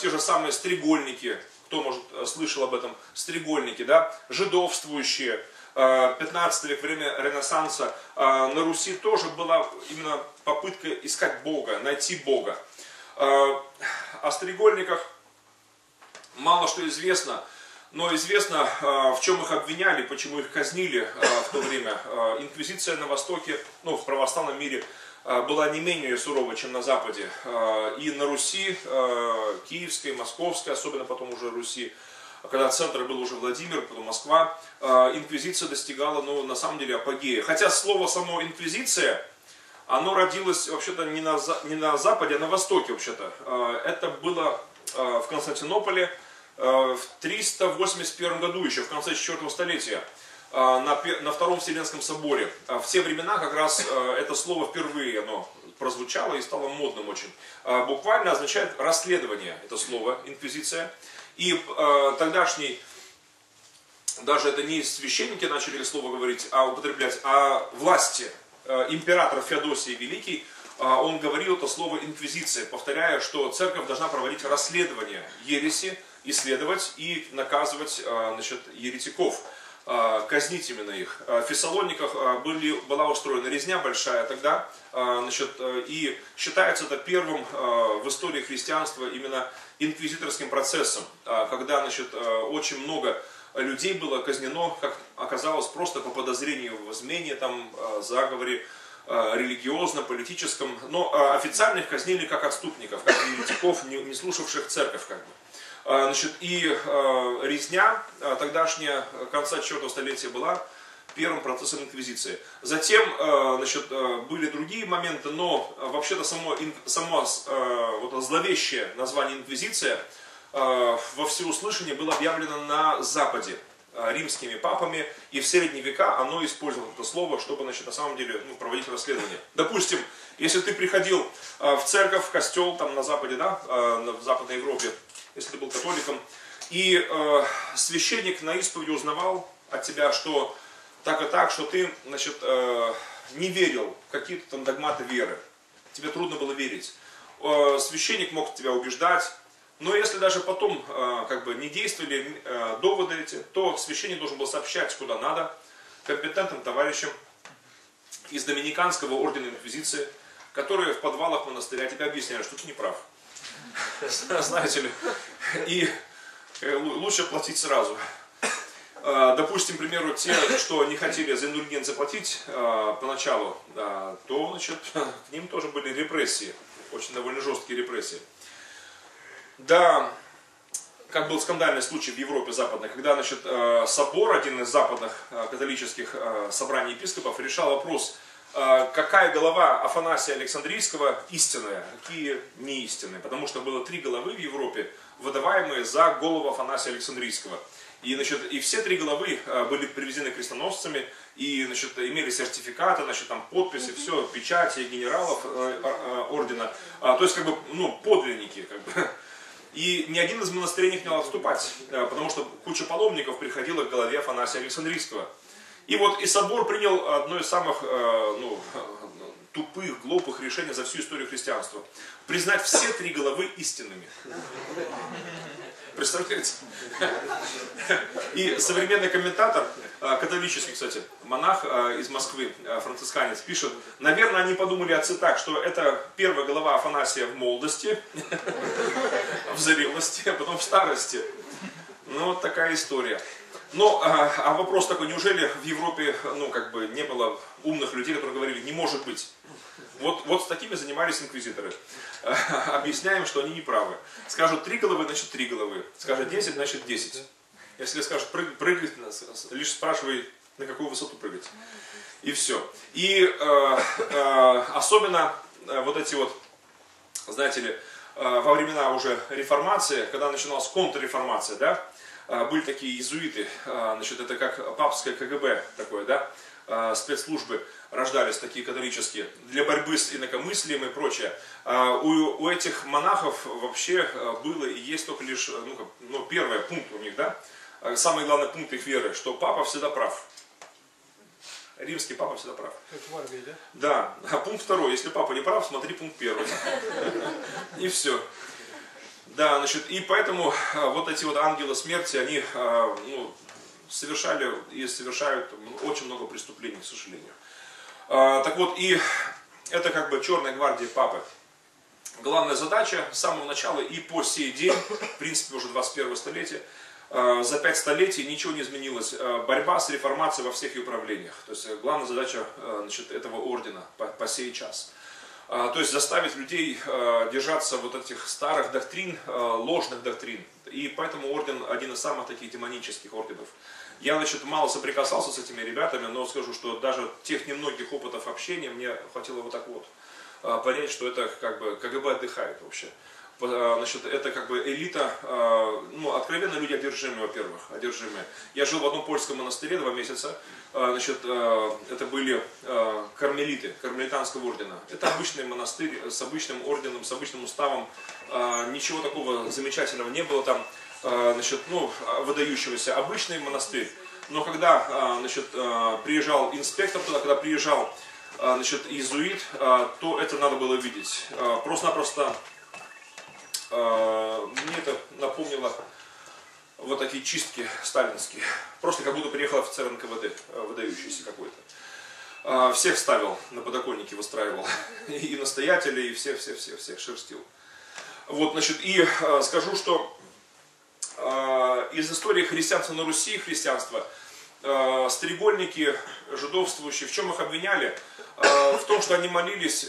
те же самые стригольники, кто, может, слышал об этом, стригольники, да, жидовствующие, 15 век, время Ренессанса, на Руси тоже была именно попытка искать Бога, найти Бога. О стригольниках мало что известно. Но известно, в чем их обвиняли, почему их казнили в то время. Инквизиция на Востоке, ну, в православном мире, была не менее сурова, чем на Западе. И на Руси, Киевской, Московской, особенно потом уже Руси, когда центр был уже Владимир, потом Москва, инквизиция достигала, ну, на самом деле, апогея. Хотя слово само инквизиция, оно родилось вообще-то не на, не на Западе, а на Востоке вообще-то. Это было в Константинополе, Э, в 381 году, еще в конце 4 столетия, э, на, на Втором Вселенском соборе. Э, в те времена как раз это слово впервые оно прозвучало и стало модным очень. Буквально означает расследование, это слово, инквизиция. И тогдашний, даже это не священники начали слово говорить, а употреблять, а власти, император Феодосий Великий, он говорил это слово инквизиция, повторяя, что церковь должна проводить расследование ереси, исследовать и наказывать значит, еретиков. Казнить именно их. В Фессалониках были, была устроена резня большая тогда, значит, и считается это первым в истории христианства именно инквизиторским процессом, когда значит, очень много людей было казнено, как оказалось, просто по подозрению в измене, там, заговоре, религиозном, политическом, но официально их казнили как отступников, как еретиков, не слушавших церковь, как бы. Значит, и резня тогдашняя конца IV столетия была первым процессом инквизиции. Затем значит, были другие моменты, но вообще-то само, само вот, зловещее название инквизиция во всеуслышание было объявлено на Западе римскими папами, и в средние века оно использовало это слово, чтобы значит, на самом деле ну, проводить расследование. Допустим, если ты приходил в церковь, в костел там на Западе, да, в Западной Европе, если ты был католиком, и э, священник на исповеди узнавал от тебя, что так и так, что ты значит, э, не верил в какие-то там догматы веры. Тебе трудно было верить. Э, священник мог тебя убеждать, но если даже потом э, как бы не действовали э, доводы эти, то священник должен был сообщать куда надо компетентным товарищам из Доминиканского ордена Инквизиции, которые в подвалах монастыря тебе объясняют, что ты не прав. знаете ли. И э, лучше платить сразу. А, допустим, к примеру, те, что не хотели за индульгент заплатить а, поначалу, то значит, к ним тоже были репрессии, очень довольно жесткие репрессии. Да, как был скандальный случай в Европе западной, когда значит, а, собор, один из западных католических собраний епископов, решал вопрос какая голова Афанасия Александрийского истинная, какие не истинные. Потому что было три головы в Европе, выдаваемые за голову Афанасия Александрийского. И, значит, и все три головы а, были привезены крестоносцами и значит, имели сертификаты, значит, там подписи, все, печати генералов э, ордена. А, то есть, как бы, ну, подлинники, как бы. И ни один из монастырей не хотел отступать, потому что куча паломников приходила к голове Афанасия Александрийского. И вот и собор принял одно из самых э, ну, тупых, глупых решений за всю историю христианства. Признать все три головы истинными. Представляете? И современный комментатор, э, католический, кстати, монах э, из Москвы, францисканец, пишет, наверное, они подумали отцы так, что это первая голова Афанасия в молодости, в зрелости, а потом в старости. Ну, вот такая история. Но, а, а вопрос такой, неужели в Европе, ну, как бы, не было умных людей, которые говорили, не может быть. Вот, вот с такими занимались инквизиторы. Объясняем, что они не правы. Скажут три головы, значит три головы. Скажут десять, значит десять. Если скажут прыг, прыгать, лишь спрашивай, на какую высоту прыгать. И все. И э, э, особенно э, вот эти вот, знаете ли, э, во времена уже реформации, когда начиналась контрреформация, да, были такие иезуиты, а, значит, это как папское КГБ такое, да, а, спецслужбы рождались такие католические для борьбы с инакомыслием и прочее. У, у этих монахов вообще было и есть только лишь, ну, как, ну, первый пункт у них, да, самый главный пункт их веры, что папа всегда прав. Римский папа всегда прав. Как в армии, да? Да. А пункт второй. Если папа не прав, смотри пункт первый. И все. Да, значит, и поэтому а, вот эти вот ангелы смерти, они а, ну, совершали и совершают очень много преступлений, к сожалению. А, так вот, и это как бы черная гвардия папы. Главная задача с самого начала и по сей день, в принципе уже 21 столетие, за пять столетий ничего не изменилось. Борьба с реформацией во всех ее управлениях. То есть главная задача значит, этого ордена по, по сей час. А, то есть заставить людей а, держаться вот этих старых доктрин, а, ложных доктрин. И поэтому орден один из самых таких демонических орденов. Я, значит, мало соприкасался с этими ребятами, но скажу, что даже тех немногих опытов общения мне хватило вот так вот понять, что это как бы КГБ отдыхает вообще. Значит, это как бы элита, ну, откровенно люди одержимые, во-первых, одержимые. Я жил в одном польском монастыре два месяца, а, значит, а, это были а, кармелиты, кармелитанского ордена. Это обычный монастырь с обычным орденом, с обычным уставом. Ничего такого замечательного не было там, значит, ну, выдающегося. Обычный монастырь. Но когда значит, приезжал инспектор туда, когда приезжал значит, иезуит, то это надо было видеть. Просто-напросто мне это напомнило вот такие чистки сталинские. Просто как будто приехал офицер НКВД, э, выдающийся какой-то. А, всех ставил на подоконнике, выстраивал. И настоятелей, и всех, всех, всех, всех шерстил. Вот, значит, и э, скажу, что э, из истории христианства на Руси, христианства, стрегольники жидовствующие, в чем их обвиняли? В том, что они молились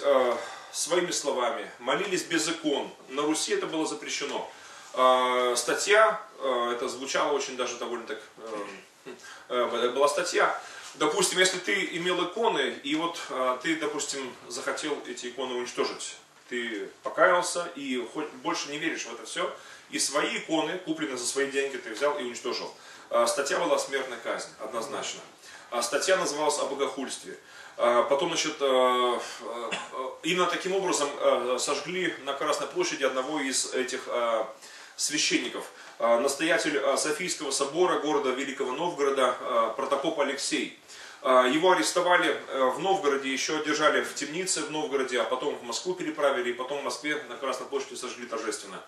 своими словами, молились без икон. На Руси это было запрещено. Э, статья, э, это звучало очень даже довольно так, э, э, была статья, допустим, если ты имел иконы, и вот э, ты, допустим, захотел эти иконы уничтожить, ты покаялся и хоть больше не веришь в это все, и свои иконы, купленные за свои деньги, ты взял и уничтожил. Статья была смертная казнь, однозначно. А статья называлась о богохульстве. А, потом, значит, э, э, именно таким образом э, сожгли на Красной площади одного из этих священников. Настоятель Софийского собора города Великого Новгорода протопоп Алексей. Его арестовали в Новгороде, еще держали в темнице в Новгороде, а потом в Москву переправили, и потом в Москве на Красной площади сожгли торжественно,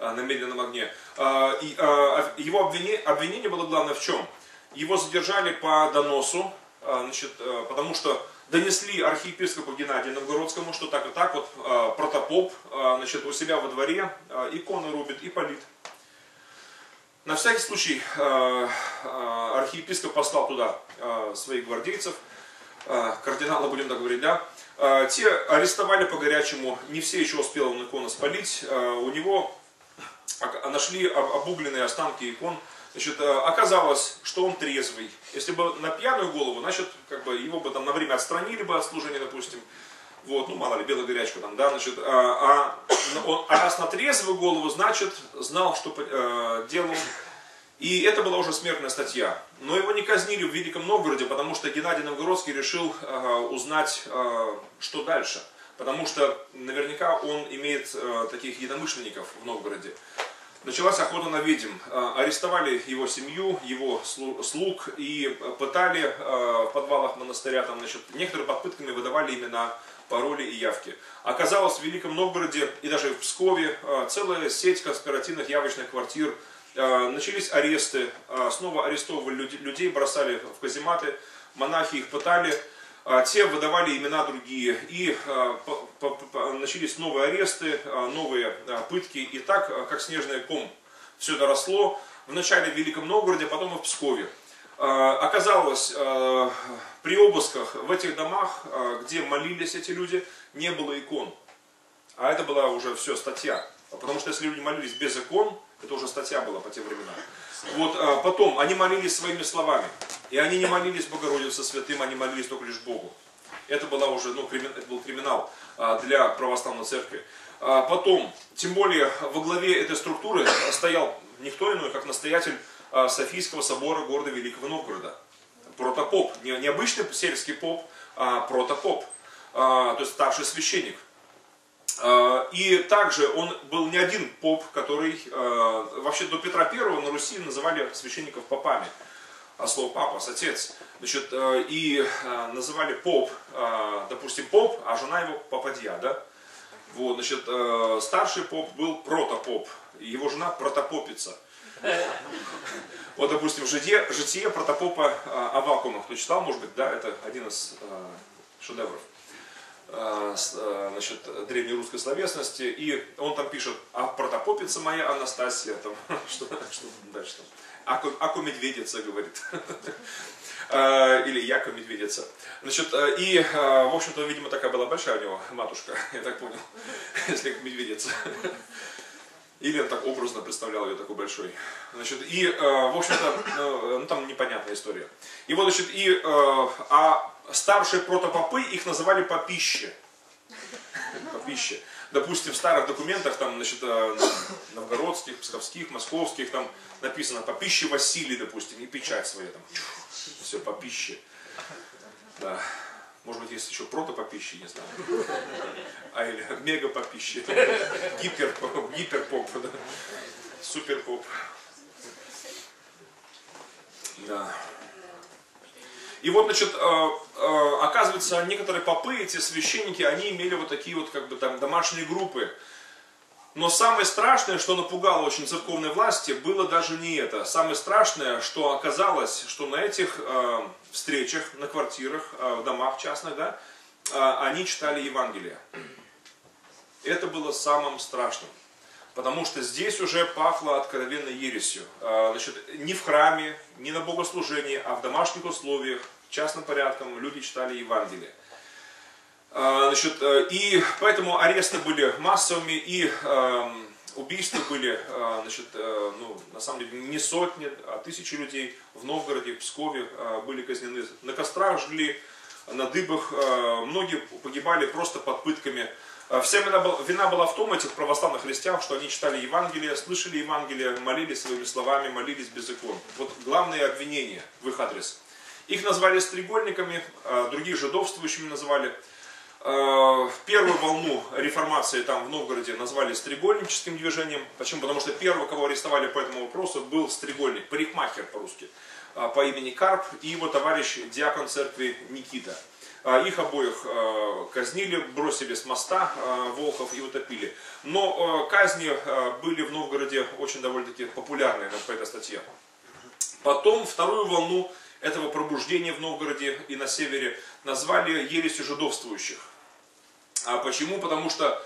на медленном огне. Его обвинение было главное в чем? Его задержали по доносу, значит, потому что донесли архиепископу Геннадию Новгородскому, что так и так вот э, протопоп э, значит, у себя во дворе э, иконы рубит и палит. На всякий случай э, э, архиепископ послал туда э, своих гвардейцев, э, кардинала, будем так говорить, да. Э, те арестовали по горячему, не все еще успел он иконы спалить. Э, у него нашли обугленные останки икон, Значит, э, оказалось, что он трезвый. Если бы на пьяную голову, значит, как бы его бы там на время отстранили бы от служения, допустим. Вот, ну мало ли, белая горячка там, да, значит, а, а, он, а раз на трезвую голову, значит, знал, что э, делал. И это была уже смертная статья. Но его не казнили в Великом Новгороде, потому что Геннадий Новгородский решил э, узнать, э, что дальше. Потому что наверняка он имеет э, таких единомышленников в Новгороде. Началась охота на ведьм. Э, арестовали его семью, его слуг и пытали э, в подвалах монастыря. Там, значит, некоторые под пытками выдавали имена, пароли и явки. Оказалось, в Великом Новгороде и даже в Пскове э, целая сеть конспиративных явочных квартир. Начались аресты, снова арестовывали людей, бросали в казематы, монахи их пытали. А, те выдавали имена другие, и а, начались новые аресты, а, новые пытки, и так, как снежный ком, все это росло, вначале в Великом Новгороде, потом и в Пскове. Оказалось, при обысках в этих домах, где молились эти люди, не было икон. А это была уже все статья. Потому что если люди молились без икон, это уже статья была по тем временам. Вот, а потом, они молились своими словами. И они не молились Богородице Святым, они молились только лишь Богу. Это, была уже, ну, кримин, это был криминал а, для православной церкви. А потом, тем более, во главе этой структуры стоял никто иной, как настоятель а, Софийского собора города Великого Новгорода. Протопоп. Не, не обычный сельский поп, а протопоп. А, то есть старший священник. А, и также он был не один поп, который а, вообще до Петра Первого на Руси называли священников попами. А слово папа, отец. Значит, а, и называли поп, допустим, поп, а жена его попадья, да? Вот, значит, старший поп был протопоп, его жена протопопица. Вот, допустим, житие, житие протопопа Авакума, кто читал, может быть, да, это один из шедевров. Э, э, значит, древнерусской словесности, и он там пишет, а протопопица моя Анастасия, там, что, что дальше там, Аку, Аку медведица, говорит, э, или Яко медведица. Значит, и, в общем-то, видимо, такая была большая у него матушка, я так понял, если медведица. Или он так образно представлял ее такой большой. Значит, и, в общем-то, ну, там непонятная история. И вот, значит, и, а старшие протопопы их называли попище. Попище. Допустим, в старых документах, там, значит, э, новгородских, псковских, московских, там написано попище Василий, допустим, и печать своя там. Все, попище. Да. Может быть, есть еще протопопище, не знаю. А или мегапопище. Гипер, гиперпоп. Да. Суперпоп. Да. И вот, значит, э, э, оказывается, некоторые попы, эти священники, они имели вот такие вот, как бы там, домашние группы. Но самое страшное, что напугало очень церковной власти, было даже не это. Самое страшное, что оказалось, что на этих э, встречах, на квартирах, э, в домах частных, да, э, они читали Евангелие. Это было самым страшным. Потому что здесь уже пахло откровенной ересью. Э, значит, не в храме, не на богослужении, а в домашних условиях, частным порядком люди читали Евангелие. А, значит, э, и поэтому аресты были массовыми, и эм, убийства были, э, значит, э, ну, на самом деле, не сотни, а тысячи людей в Новгороде, в Пскове были казнены. На кострах жгли, на дыбах, многие погибали просто под пытками. Вся вина была, в том, этих православных христиан, что они читали Евангелие, слышали Евангелие, молились своими словами, молились без икон. Вот главное обвинение в их адрес. Их назвали стрегольниками, других жидовствующими называли. Э, первую волну реформации там в Новгороде назвали стрегольническим движением. Почему? Потому что первый, кого арестовали по этому вопросу, был стрегольник, парикмахер по-русски, по имени Карп и его товарищ диакон церкви Никита. Э, их обоих казнили, бросили с моста Волхов и утопили. Но казни были в Новгороде очень довольно-таки популярные по этой статье. Потом вторую волну этого пробуждения в Новгороде и на севере назвали ересью жидовствующих. А почему? Потому что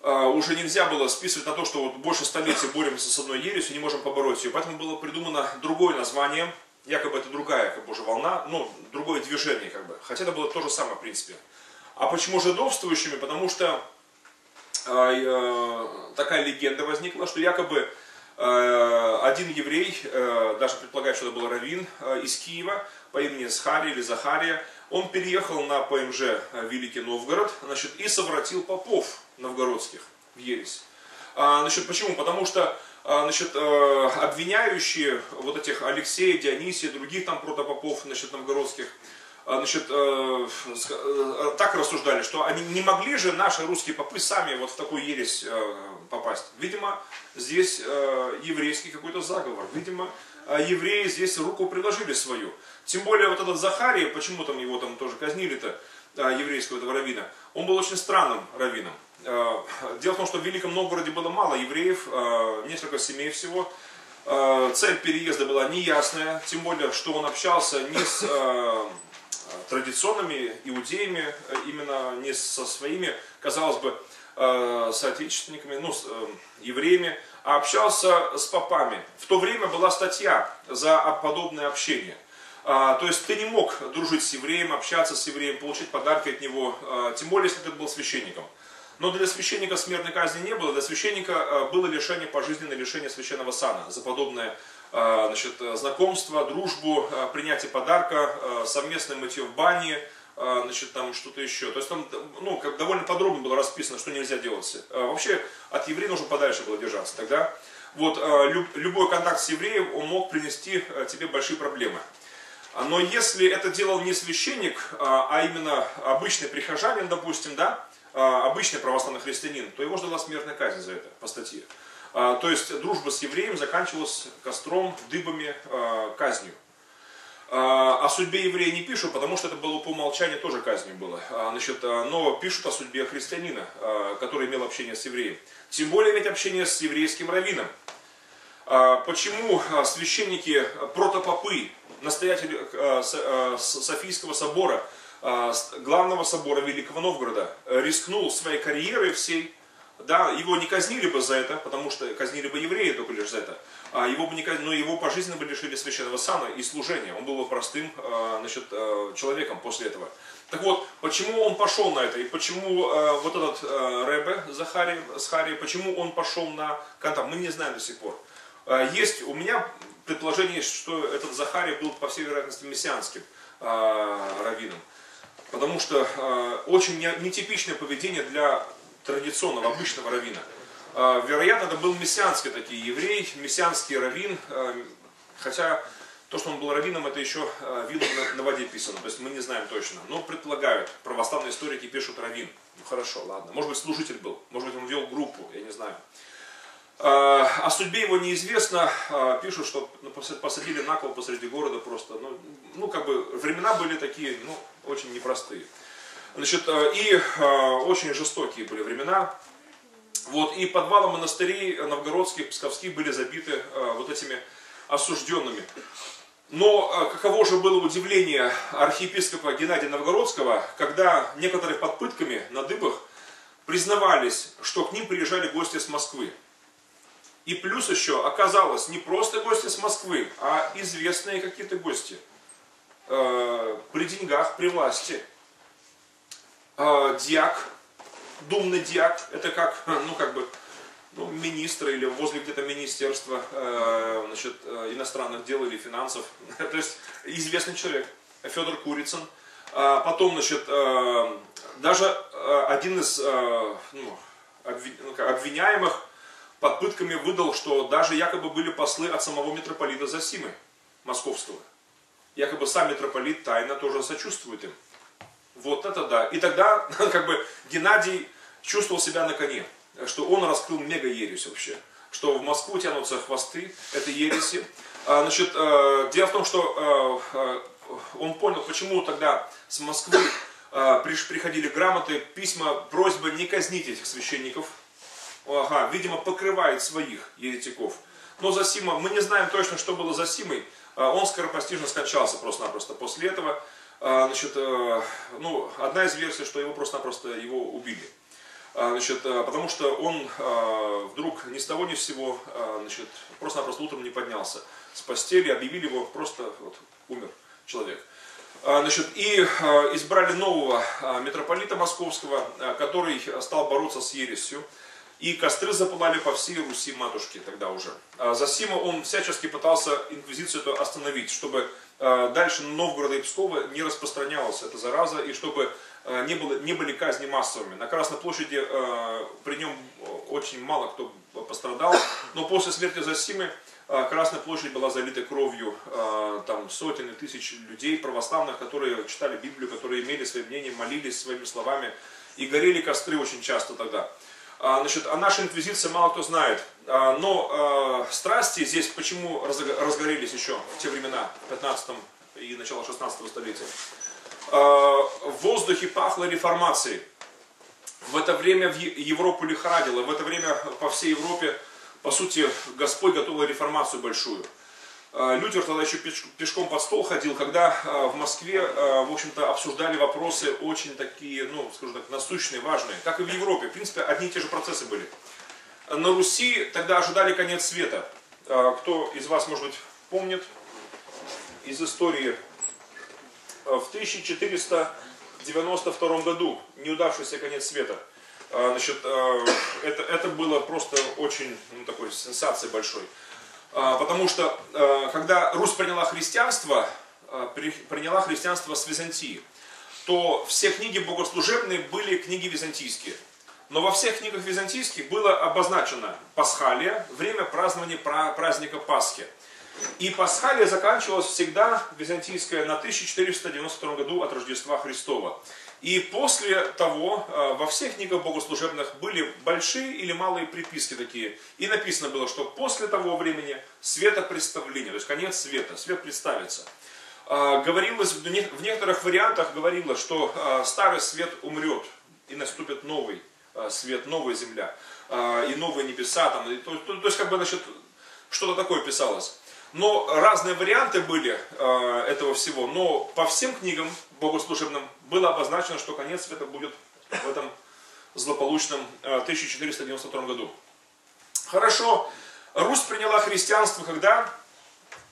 а, уже нельзя было списывать на то, что вот больше столетий боремся с одной ересью, не можем побороть ее. Поэтому было придумано другое название, якобы это другая как бы, уже волна, ну, другое движение как бы. Хотя это было то же самое в принципе. А почему жидовствующими? Потому что а, э, такая легенда возникла, что якобы э, один еврей, э, даже предполагает, что это был раввин э, из Киева по имени Схария или Захария, он переехал на ПМЖ э, Великий Новгород значит, и совратил попов новгородских в ересь. А, значит, почему? Потому что значит, э, обвиняющие вот этих Алексея, Дионисия, других там протопопов значит, новгородских, а, значит, э, так рассуждали, что они не могли же наши русские попы сами вот в такую ересь попасть. Видимо, здесь еврейский какой-то заговор. Видимо, евреи здесь руку приложили свою. Тем более вот этот Захария, почему там его там тоже казнили-то, а, еврейского этого равина, он был очень странным раввином. А, дело в том, что в Великом Новгороде было мало евреев, а, несколько семей всего. Цель переезда была неясная, тем более, что он общался не с традиционными иудеями, именно не со своими, казалось бы, соотечественниками, ну, с евреями, а общался с попами. В то время была статья за подобное общение. То есть ты не мог дружить с евреем, общаться с евреем, получить подарки от него, тем более, если ты был священником. Но для священника смертной казни не было, для священника а, было лишение, пожизненное лишение священного сана за подобное значит, знакомство, дружбу, принятие подарка, совместное мытье в бане, значит, там что-то еще. То есть там ну, как довольно подробно было расписано, что нельзя делать. Вообще от еврея нужно подальше было держаться. Тогда вот, любой контакт с евреем он мог принести тебе большие проблемы. Но если это делал не священник, а, а именно обычный прихожанин, допустим, да, а, обычный православный христианин, то его ждала смертная казнь за это по статье. А, то есть дружба с евреем заканчивалась костром, дыбами, казнью. О судьбе еврея не пишут, потому что это было по умолчанию тоже казнью было. Значит, но пишут о судьбе христианина, который имел общение с евреем. Тем более иметь общение с еврейским раввином. Почему священники, протопопы, настоятель Софийского собора, главного собора Великого Новгорода, рискнул своей карьерой всей, да, его не казнили бы за это, потому что казнили бы евреи только лишь за это, а его бы не казнили, но его пожизненно бы лишили священного сана и служения. Он был бы простым значит, человеком после этого. Так вот, почему он пошел на это, и почему вот этот Рэбе Захарий, Захарий, почему он пошел на контакт, мы не знаем до сих пор. Есть у меня предположение, что этот Захарий был, по всей вероятности, мессианским э, раввином. Потому что э, очень нетипичное поведение для традиционного, обычного раввина. Э, вероятно, это был мессианский такой еврей, мессианский раввин, э, хотя то, что он был раввином, это еще э, видно на, на воде писано, то есть мы не знаем точно. Но предполагают, православные историки пишут раввин. Ну хорошо, ладно. Может быть служитель был, может быть он вел группу, я не знаю. А, о судьбе его неизвестно. А, пишут, что ну, посадили на кол посреди города просто. Ну, ну, как бы времена были такие, ну, очень непростые. Значит, а, и очень жестокие были времена. Вот, и подвалы монастырей новгородских, псковских были забиты вот этими осужденными. Но каково же было удивление архиепископа Геннадия Новгородского, когда некоторые под пытками на дыбах признавались, что к ним приезжали гости с Москвы. И плюс еще оказалось не просто гости с Москвы, а известные какие-то гости. Э, при деньгах, при власти. Э, диак, думный диак, это как, ну как бы, ну, министр или возле где-то министерства э, значит, э, иностранных дел или финансов. То есть известный человек, Федор Курицын. А потом, значит, э, даже один из э, ну обвиняемых под пытками выдал, что даже якобы были послы от самого митрополита Засимы московского. Якобы сам митрополит тайно тоже сочувствует им. Вот это да. И тогда как бы Геннадий чувствовал себя на коне, что он раскрыл мега ересь вообще. Что в Москву тянутся хвосты, это ереси. А, значит, э, дело в том, что э, он понял, почему тогда с Москвы э, приходили грамоты, письма, просьбы не казнить этих священников, ага, видимо, покрывает своих еретиков. Но Засима, мы не знаем точно, что было за Симой. А, он скоропостижно скончался просто-напросто после этого. А, значит, э, ну, одна из версий, что его просто-напросто его убили. А, значит, э, потому что он вдруг ни с того ни с сего значит, просто-напросто утром не поднялся с постели, объявили его просто, вот, умер человек. Значит, и избрали нового митрополита московского, который стал бороться с ересью. И костры запылали по всей Руси матушки тогда уже. А Засима он всячески пытался инквизицию эту остановить, чтобы а, дальше Новгорода и Пскова не распространялась эта зараза, и чтобы а, не, было, не были казни массовыми. На Красной площади при нем очень мало кто пострадал, но после смерти Засимы Красная площадь была залита кровью там, сотен и тысяч людей православных, которые читали Библию, которые имели свое мнение, молились своими словами, и горели костры очень часто тогда. А, значит, о нашей инквизиции мало кто знает. А, но а, страсти здесь почему разгорелись еще в те времена, в 15 и начало 16 столетия. В воздухе пахло реформацией. В это время в Европу лихорадило. В это время по всей Европе, по сути, Господь готовил реформацию большую. Э, Лютер тогда еще пешком под стол ходил, когда э, в Москве, э, в общем-то, обсуждали вопросы очень такие, ну, скажем так, насущные, важные, как и в Европе. В принципе, одни и те же процессы были. На Руси тогда ожидали конец света. Кто из вас, может быть, помнит из истории, в 1492 году неудавшийся конец света. Значит, это, это было просто очень ну, такой сенсацией большой. А, потому что а, когда Русь приняла христианство, а, приняла христианство с Византии, то все книги богослужебные были книги византийские. Но во всех книгах византийских было обозначено Пасхалия, время празднования праздника Пасхи. И Пасхалия заканчивалась всегда византийская на 1492 году от Рождества Христова. И после того э, во всех книгах богослужебных были большие или малые приписки такие. И написано было, что после того времени света представления, то есть конец света, свет представится. Э, говорилось, в некоторых вариантах говорилось, что э, старый свет умрет и наступит новый свет, новая земля и новые небеса. Там, то, то, то есть как бы значит, что-то такое писалось. Но разные варианты были э, этого всего. Но по всем книгам богослужебным было обозначено, что конец света будет в этом злополучном э, 1492 году. Хорошо. Русь приняла христианство когда?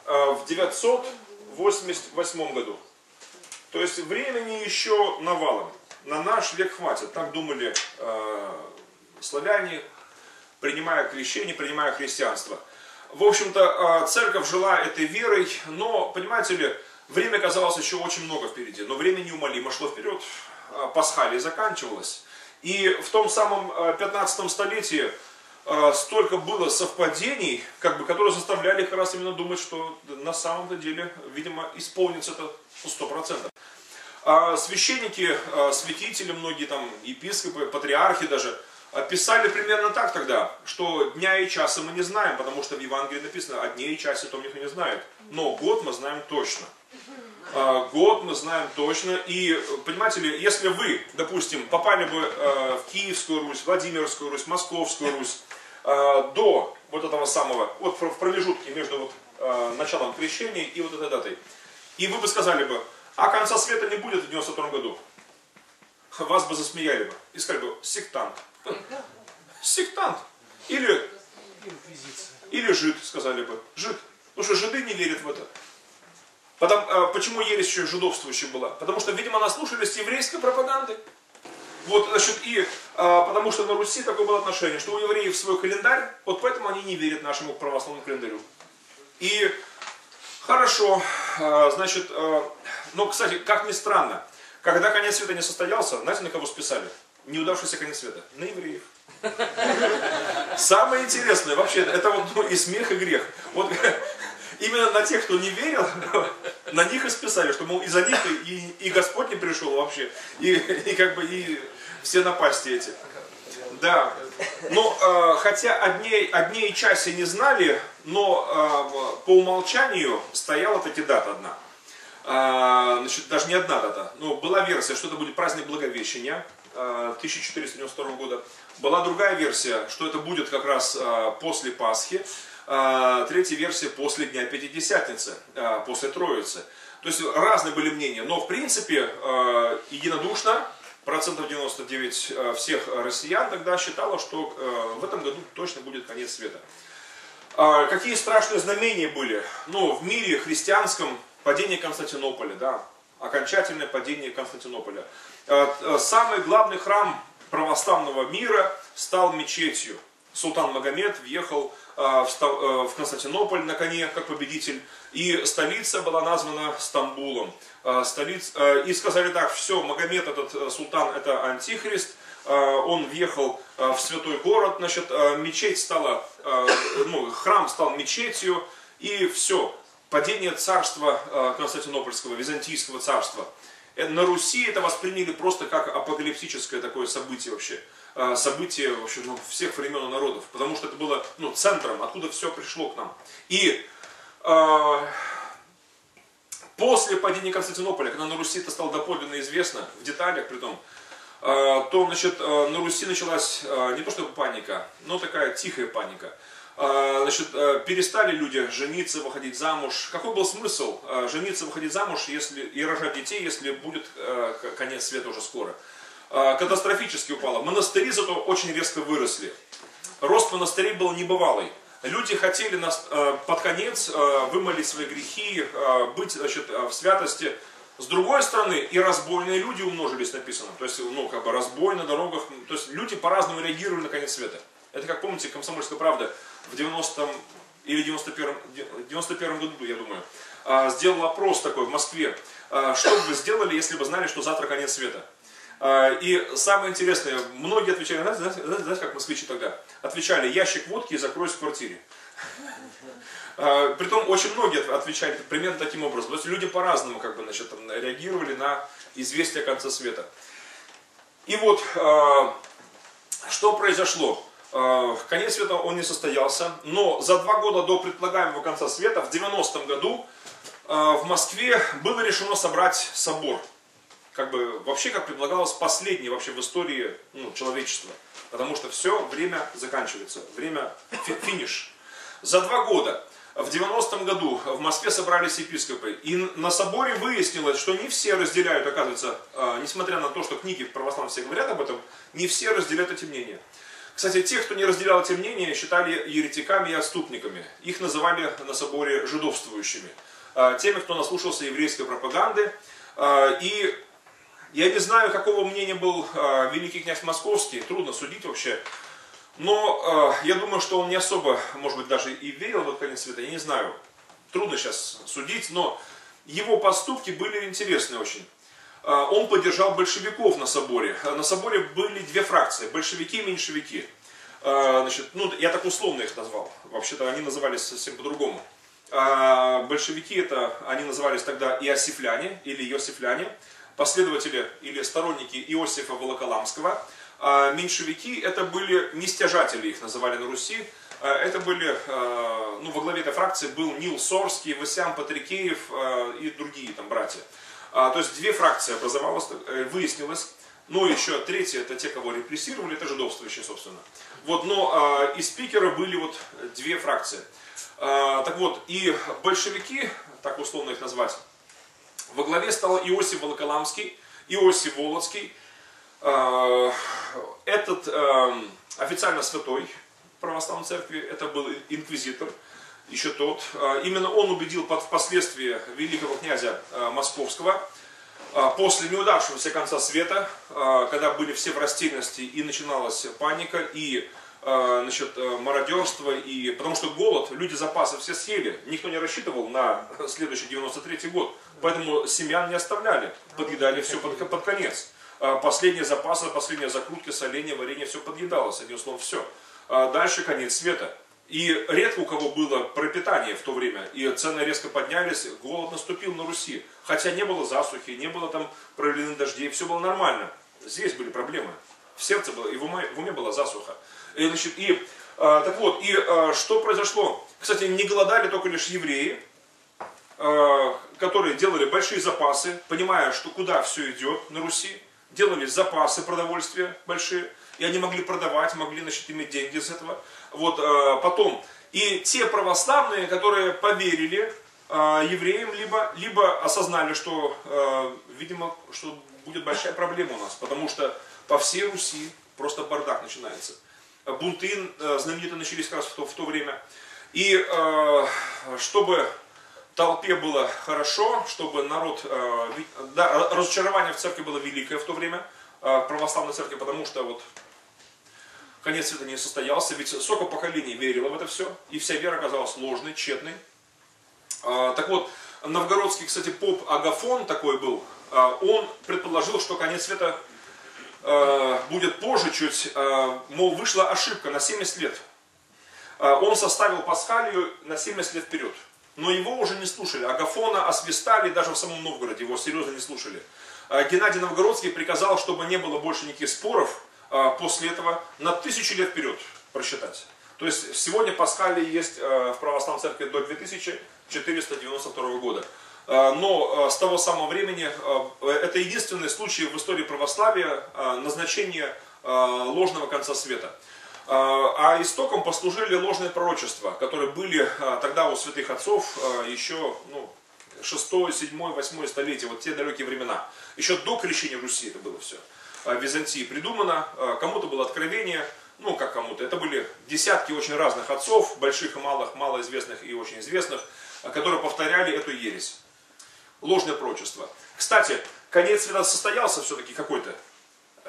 Э, в 988 году. То есть времени еще навалом. На наш век хватит. Так думали э, славяне, принимая крещение, принимая христианство. В общем-то, а, церковь жила этой верой, но, понимаете ли, время казалось еще очень много впереди, но время неумолимо шло вперед, а, Пасхалия заканчивалась. И в том самом 15 а, столетии столько было совпадений, как бы, которые заставляли как раз именно думать, что на самом-то деле, видимо, исполнится это 100%. А священники, святители, многие там епископы, патриархи даже – писали примерно так тогда, что дня и часа мы не знаем, потому что в Евангелии написано, о дне и часе том никто не знает. Но год мы знаем точно. А, год мы знаем точно. И, понимаете ли, если вы, допустим, попали бы э, в Киевскую Русь, Владимирскую Русь, Московскую Русь, э, до вот этого самого, вот в промежутке между вот э, началом крещения и вот этой датой, и вы бы сказали бы, а конца света не будет в 92 году, вас бы засмеяли бы и сказали бы, сектант. Сектант. Или, или жид, сказали бы. Жид. Потому что жиды не верят в это. Потому, а, почему ересь еще жидовствующая была? Потому что, видимо, наслушались еврейской пропаганды. Вот, значит, и а, потому что на Руси такое было отношение, что у евреев свой календарь, вот поэтому они не верят нашему православному календарю. И хорошо, а, значит, а, но, кстати, как ни странно, когда конец света не состоялся, знаете, на кого списали? Неудавшийся конец света. На евреев. Самое интересное, вообще, это вот ну, и смех, и грех. Вот именно на тех, кто не верил, на них и списали, что, мол, из-за них и, и Господь не пришел вообще, и, и как бы и все напасти эти. Да. Но э, хотя одни, одни и часи не знали, но э, по умолчанию стояла таки дата одна. Э, значит, даже не одна дата. Но была версия, что это будет праздник Благовещения 1492 года. Была другая версия, что это будет как раз э, после Пасхи. Э, третья версия после Дня Пятидесятницы, э, после Троицы. То есть разные были мнения, но в принципе э, единодушно процентов 99 э, всех россиян тогда считало, что э, в этом году точно будет конец света. А, какие страшные знамения были? Ну, в мире христианском падение Константинополя, да, окончательное падение Константинополя. А, самый главный храм православного мира стал мечетью. Султан Магомед въехал в Константинополь на коне как победитель, и столица была названа Стамбулом. Э, э, и сказали так, все, Магомед, этот э, султан, это антихрист, он въехал в святой город, значит, мечеть стала, ну, храм стал мечетью, и все, падение царства Константинопольского, Византийского царства. На Руси это восприняли просто как апокалиптическое такое событие вообще. Событие вообще, ну, всех времен и народов. Потому что это было ну, центром, откуда все пришло к нам. И После падения Константинополя, когда на Руси это стало доподлинно известно, в деталях при том, э, то значит, э, на Руси началась э, не то чтобы паника, но такая тихая паника. Значит, перестали люди жениться, выходить замуж. Какой был смысл жениться, выходить замуж если, и рожать детей, если будет конец света уже скоро? Катастрофически упало. Монастыри зато очень резко выросли. Рост монастырей был небывалый. Люди хотели нас, э, под конец э, вымолить свои грехи, э, быть значит, в святости. С другой стороны, и разбойные люди умножились, написано. То есть, ну, как бы разбой на дорогах. То есть, люди по-разному реагировали на конец света. Это, как помните, «Комсомольская правда» в 90-м или 91-м, 91 году, я думаю, сделал опрос такой в Москве. Что бы вы сделали, если бы знали, что завтра конец света? А, и самое интересное, многие отвечали, знаете, знаете, как москвичи тогда? Отвечали, ящик водки и закроюсь в квартире. А, притом очень многие отвечали примерно таким образом. То есть люди по-разному как бы, значит, реагировали на известие конца света. И вот, а, что произошло? Конец света он не состоялся, но за два года до предполагаемого конца света, в 90-м году, в Москве было решено собрать собор как бы вообще, как предлагалось, последний вообще в истории ну, человечества. Потому что все, время заканчивается, время фи финиш. За два года, в 90-м году в Москве собрались епископы, и на соборе выяснилось, что не все разделяют, оказывается, э, несмотря на то, что книги православные все говорят об этом, не все разделяют эти мнения. Кстати, те, кто не разделял эти мнения, считали еретиками и отступниками. Их называли на соборе жидовствующими. Э, теми, кто наслушался еврейской пропаганды. Э, и я не знаю, какого мнения был э, великий князь Московский, трудно судить вообще. Но я думаю, что он не особо, может быть, даже и верил в этот конец света, я не знаю. Трудно сейчас судить, но его поступки были интересны очень. Э, он поддержал большевиков на соборе. На соборе были две фракции, большевики и меньшевики. Э, значит, ну, я так условно их назвал. Вообще-то они назывались совсем по-другому. Большевики это, они назывались тогда иосифляне или иосифляне последователи или сторонники Иосифа Волоколамского. А меньшевики это были нестяжатели, их называли на Руси. Это были, ну, во главе этой фракции был Нил Сорский, Васян Патрикеев и другие там братья. То есть две фракции образовалось, выяснилось. Ну, еще третья, это те, кого репрессировали, это жидовствующие, собственно. Вот, но из спикера были вот две фракции. Так вот, и большевики, так условно их назвать, во главе стал Иосиф Волоколамский, Иосиф Волоцкий. Этот официально святой православной церкви, это был инквизитор, еще тот. Именно он убедил впоследствии великого князя Московского, после неудавшегося конца света, когда были все в растерянности и начиналась паника, и значит, мародерство, и, потому что голод, люди запасы все съели, никто не рассчитывал на следующий 93 год, поэтому семян не оставляли, подъедали все под, под конец. Последние запасы, последние закрутки, соление, варенье, все подъедалось, одним словом, все. Дальше конец света. И редко у кого было пропитание в то время, и цены резко поднялись, голод наступил на Руси. Хотя не было засухи, не было там проявленных дождей, все было нормально. Здесь были проблемы. В сердце было, и в уме, в уме была засуха. И, значит, и, а, так вот, и а, что произошло? Кстати, не голодали только лишь евреи, а, которые делали большие запасы, понимая, что куда все идет на Руси, делали запасы продовольствия большие, и они могли продавать, могли значит, иметь деньги с этого. Вот, а, потом, и те православные, которые поверили а, евреям, либо, либо осознали, что, а, видимо, что будет большая проблема у нас, потому что по всей Руси просто бардак начинается. Бунты знаменитые начались как раз в то, в то время. И чтобы толпе было хорошо, чтобы народ, э, да, разочарование в церкви было великое в то время, э, православной церкви, потому что вот конец света не состоялся, ведь сколько поколений верило в это все, и вся вера оказалась ложной, тщетной. Э, так вот, новгородский, кстати, поп Агафон такой был, он предположил, что конец света будет позже чуть, мол, вышла ошибка на 70 лет. Он составил пасхалию на 70 лет вперед. Но его уже не слушали. Агафона освистали, даже в самом Новгороде его серьезно не слушали. А, Геннадий Новгородский приказал, чтобы не было больше никаких споров а, после этого на тысячу лет вперед просчитать. То есть сегодня Пасхалия есть а, в православной церкви до 2492 года. Но с того самого времени это единственный случай в истории православия назначения ложного конца света. А, а истоком послужили ложные пророчества, которые были а, тогда у святых отцов а, еще ну, 6, 7, 8 столетие, вот те далекие времена. Еще до крещения Руси это было все. В Византии придумано, кому-то было откровение, ну как кому-то, это были десятки очень разных отцов, больших и малых, малоизвестных и очень известных, которые повторяли эту ересь. Ложное пророчество. Кстати, конец света состоялся все-таки какой-то.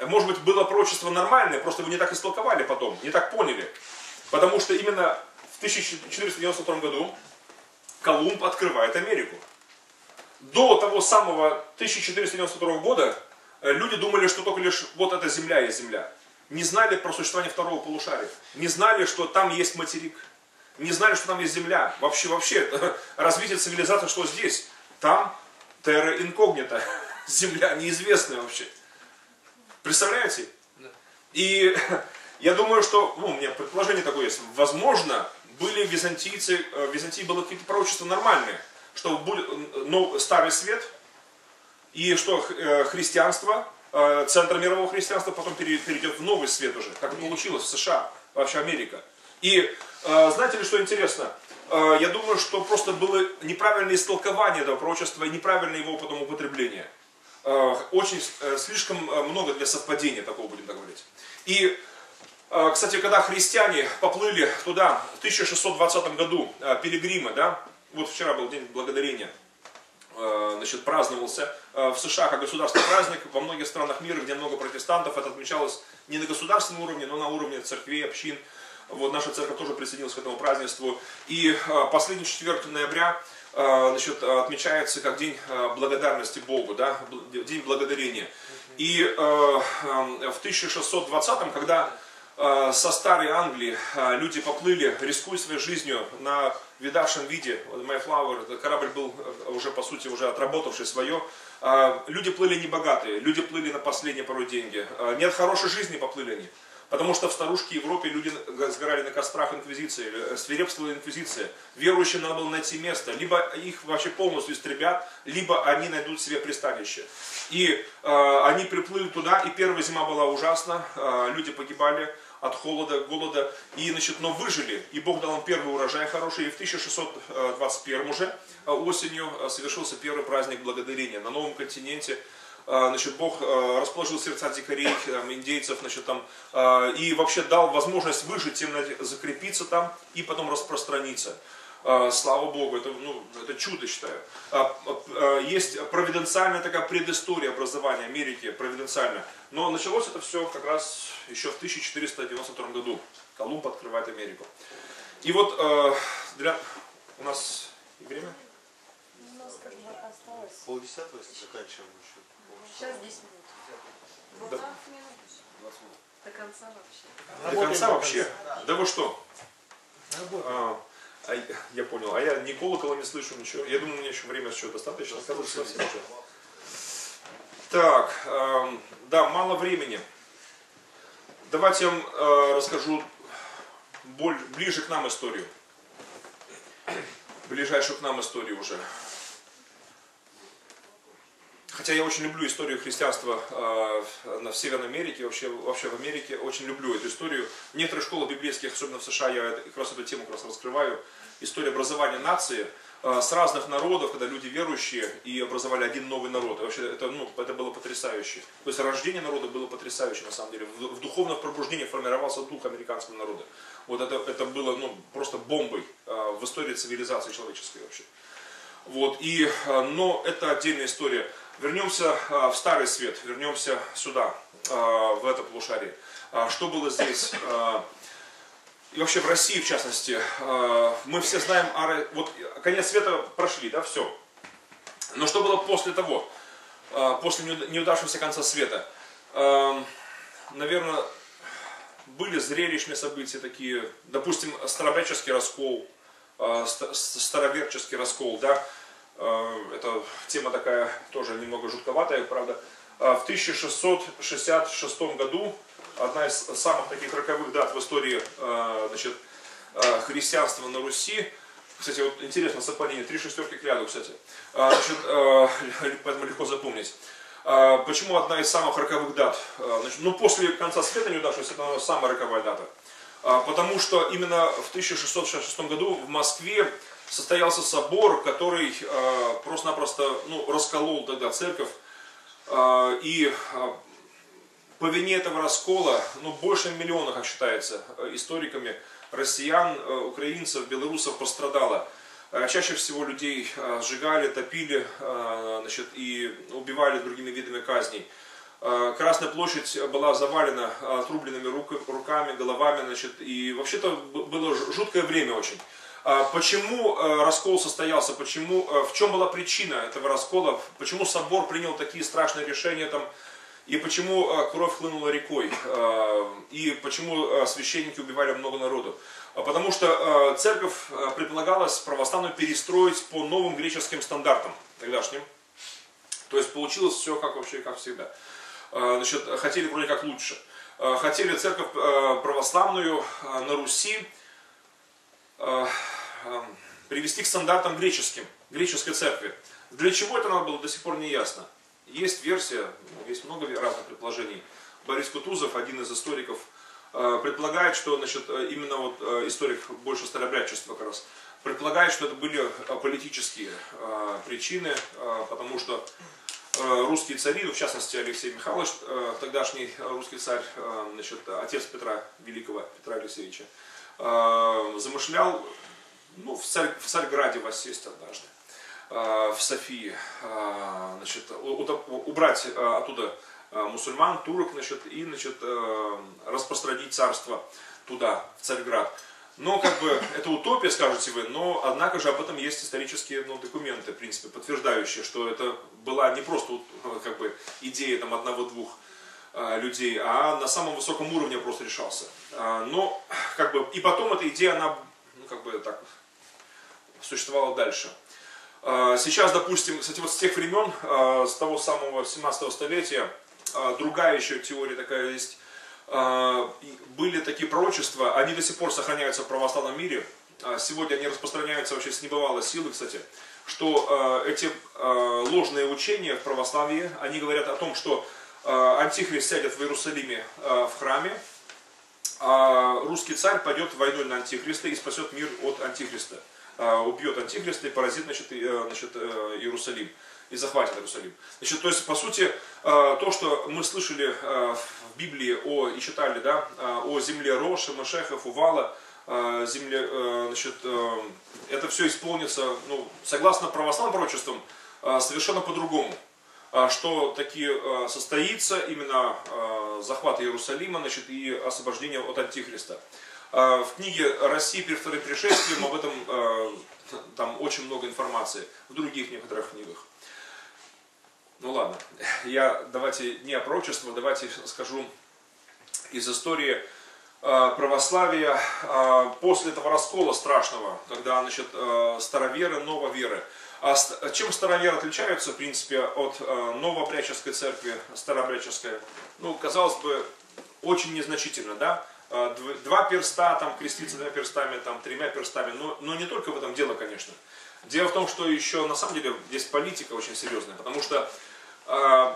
Может быть, было пророчество нормальное, просто вы не так истолковали потом, не так поняли. Потому что именно в 1492 году Колумб открывает Америку. До того самого 1492 года э, люди думали, что только лишь вот эта земля есть земля. Не знали про существование второго полушария. Не знали, что там есть материк. Не знали, что там есть земля. Вообще, вообще, развитие цивилизации что здесь. Там терра инкогнита. Земля неизвестная вообще. Представляете? И я думаю, что, ну, у меня предположение такое есть, возможно, были византийцы, э, в Византии было какие-то пророчества нормальные, что будет ну, старый свет, и что э, христианство, центр мирового христианства потом перейдет в новый свет уже, как получилось в США, вообще Америка. И знаете ли, что интересно? Я думаю, что просто было неправильное истолкование этого пророчества и неправильное его потом употребление. Э, очень э, слишком э, много для совпадения такого, будем так говорить. И, кстати, когда христиане поплыли туда в 1620 году, пилигримы, да, вот вчера был день благодарения, значит, праздновался в США как государственный праздник, во многих странах мира, где много протестантов, это отмечалось не на государственном уровне, но на уровне церквей, общин. Вот наша церковь тоже присоединилась к этому празднеству. И последний четверг ноября значит, отмечается как день благодарности Богу, да, день благодарения. И в 1620-м, когда со старой Англии люди поплыли, рискуя своей жизнью на видавшем виде, Mayflower, корабль был уже, по сути, уже отработавший свое, люди плыли не богатые, люди плыли на последние порой деньги, не от хорошей жизни поплыли они. Потому что в старушке Европе люди сгорали на кострах инквизиции, э, свирепствовала инквизиция. Верующим надо было найти место. Либо их вообще полностью истребят, либо они найдут себе пристанище. И э, они приплыли туда, и первая зима была ужасна, э, люди погибали от холода, голода, и, значит, но выжили. И Бог дал им первый урожай хороший, и в 1621 уже э, осенью э, совершился первый праздник благодарения на новом континенте. Э, значит, Бог расположил сердца дикарей, там, индейцев, значит, там, и вообще дал возможность выжить, им закрепиться там и потом распространиться. Слава Богу, это, ну, это чудо, считаю. Есть провиденциальная такая предыстория образования Америки, провиденциальная. Но началось это все как раз еще в 1492 году. Колумб открывает Америку. И вот для... у нас время? У нас как бы осталось. Полдесятого, если заканчиваем еще. Сейчас 10 минут. Да. 20 минут. До конца вообще. До конца вообще? Да вы что? Работаем. А, я- я понял. А я ни колокола не слышу, ничего. Я думаю, у меня еще время еще достаточно. Оказывается, совсем уже. Так, эм, да, мало времени. Давайте я вам э, расскажу боль, ближе к нам историю. Ближайшую к нам историю уже. Хотя я очень люблю историю христианства на- в Северной Америке, вообще, вообще в Америке, очень люблю эту историю. В некоторых школах библейских, особенно в США, я как раз эту тему как раз раскрываю. История образования нации э, с разных народов, когда люди верующие и образовали один новый народ. И вообще это, ну, это было потрясающе. То есть рождение народа было потрясающе на самом деле. В, в духовном пробуждении формировался дух американского народа. Вот это, это было ну, просто бомбой э, в истории цивилизации человеческой вообще. Вот, и, но это отдельная история. Вернемся э, в Старый Свет, вернемся сюда, э, в это полушарие. А Что было здесь? И вообще в России, в частности, мы все знаем, вот конец света прошли, да, все. Но что было после того, после неуда- неудавшегося конца света? Наверное, были зрелищные события такие, допустим, старобряческий раскол, староверческий раскол, да, это тема такая тоже немного жутковатая, правда. Э, В 1666 году, одна из самых таких роковых дат в истории э, значит, э, христианства на Руси, кстати, вот интересно совпадение, три шестерки к ряду, кстати, Э, значит, э, поэтому легко запомнить. Э, Почему одна из самых роковых дат? Э, Значит, ну, после конца света неудавшегося, это самая роковая дата. Потому что именно в 1666 году в Москве состоялся собор, который э, просто-напросто ну, расколол тогда церковь. Э, И э, по вине этого раскола, ну, больше миллиона, как считается, историками, россиян, украинцев, белорусов пострадало. Чаще всего людей сжигали, топили значит, и убивали другими видами казней. Красная площадь была завалена отрубленными рук- руками, головами, значит, и вообще-то было жуткое время очень. А Почему э, раскол состоялся, почему, э, в чем была причина этого раскола, почему собор принял такие страшные решения там, и почему э, кровь хлынула рекой, и почему священники убивали много народу. А Потому что церковь предполагалась православную перестроить по новым греческим стандартам тогдашним. То есть получилось все как вообще, как всегда. Значит, хотели вроде как лучше. Хотели церковь православную на Руси привести к стандартам греческим, греческой церкви. Для чего это надо было, до сих пор не ясно. Есть версия, есть много разных предположений. Борис Кутузов, один из историков, э, предполагает, что значит, э, именно вот э, историк больше старобрячества как раз, предполагает, что это были э, политические э, причины, э, потому что э, русские цари, ну, в частности Алексей Михайлович, э, тогдашний русский царь, э, значит, отец Петра Великого, Петра Алексеевича, э, замышлял ну, в, царь, в Царьграде воссесть однажды, э, в Софии, э, значит, убрать э, оттуда э, мусульман, турок, значит, и значит, э, распространить царство туда, в Царьград. Но как бы это утопия, скажете вы, но однако же об этом есть исторические ну, документы, в принципе, подтверждающие, что это была не просто э, как бы идея там одного-двух э, людей, а на самом высоком уровне просто решался. А, Но как бы и потом эта идея, она ну, как бы так существовала дальше. А, Сейчас, допустим, кстати, вот с тех времен, а, с того самого 17 столетия, а, другая еще теория такая есть, а, были такие пророчества, они до сих пор сохраняются в православном мире. А Сегодня они распространяются вообще с небывалой силы, кстати, что эти ложные учения в православии, они говорят о том, что Антихрист сядет в Иерусалиме э, в храме, а русский царь пойдет войной на Антихриста и спасет мир от Антихриста. Э, убьет Антихриста и поразит значит, э, значит, э, Иерусалим и захватит Иерусалим. Значит, то есть, по сути, э, то, что мы слышали э, в Библии о, и читали, да, э, о земле Роши, Машеха, Фувала, э, земле, э, значит, э, это все исполнится, ну, согласно православным пророчествам, э, совершенно по-другому. А Что таки э, состоится именно э, захват Иерусалима значит, и освобождение от Антихриста. В книге «Россия перед вторым пришествием» об этом там очень много информации, в других некоторых книгах. Ну ладно, я давайте не о пророчестве, давайте скажу из истории православия после этого раскола страшного, когда значит, староверы, нововеры. А чем староверы отличаются, в принципе, от э, новообрядческой церкви, старообрядческой? Ну, казалось бы, очень незначительно, да? Э, дв- Два перста, там, креститься двумя перстами, там, тремя перстами, но, но не только в этом дело, конечно. Дело в том, что еще, на самом деле, здесь политика очень серьезная, потому что э,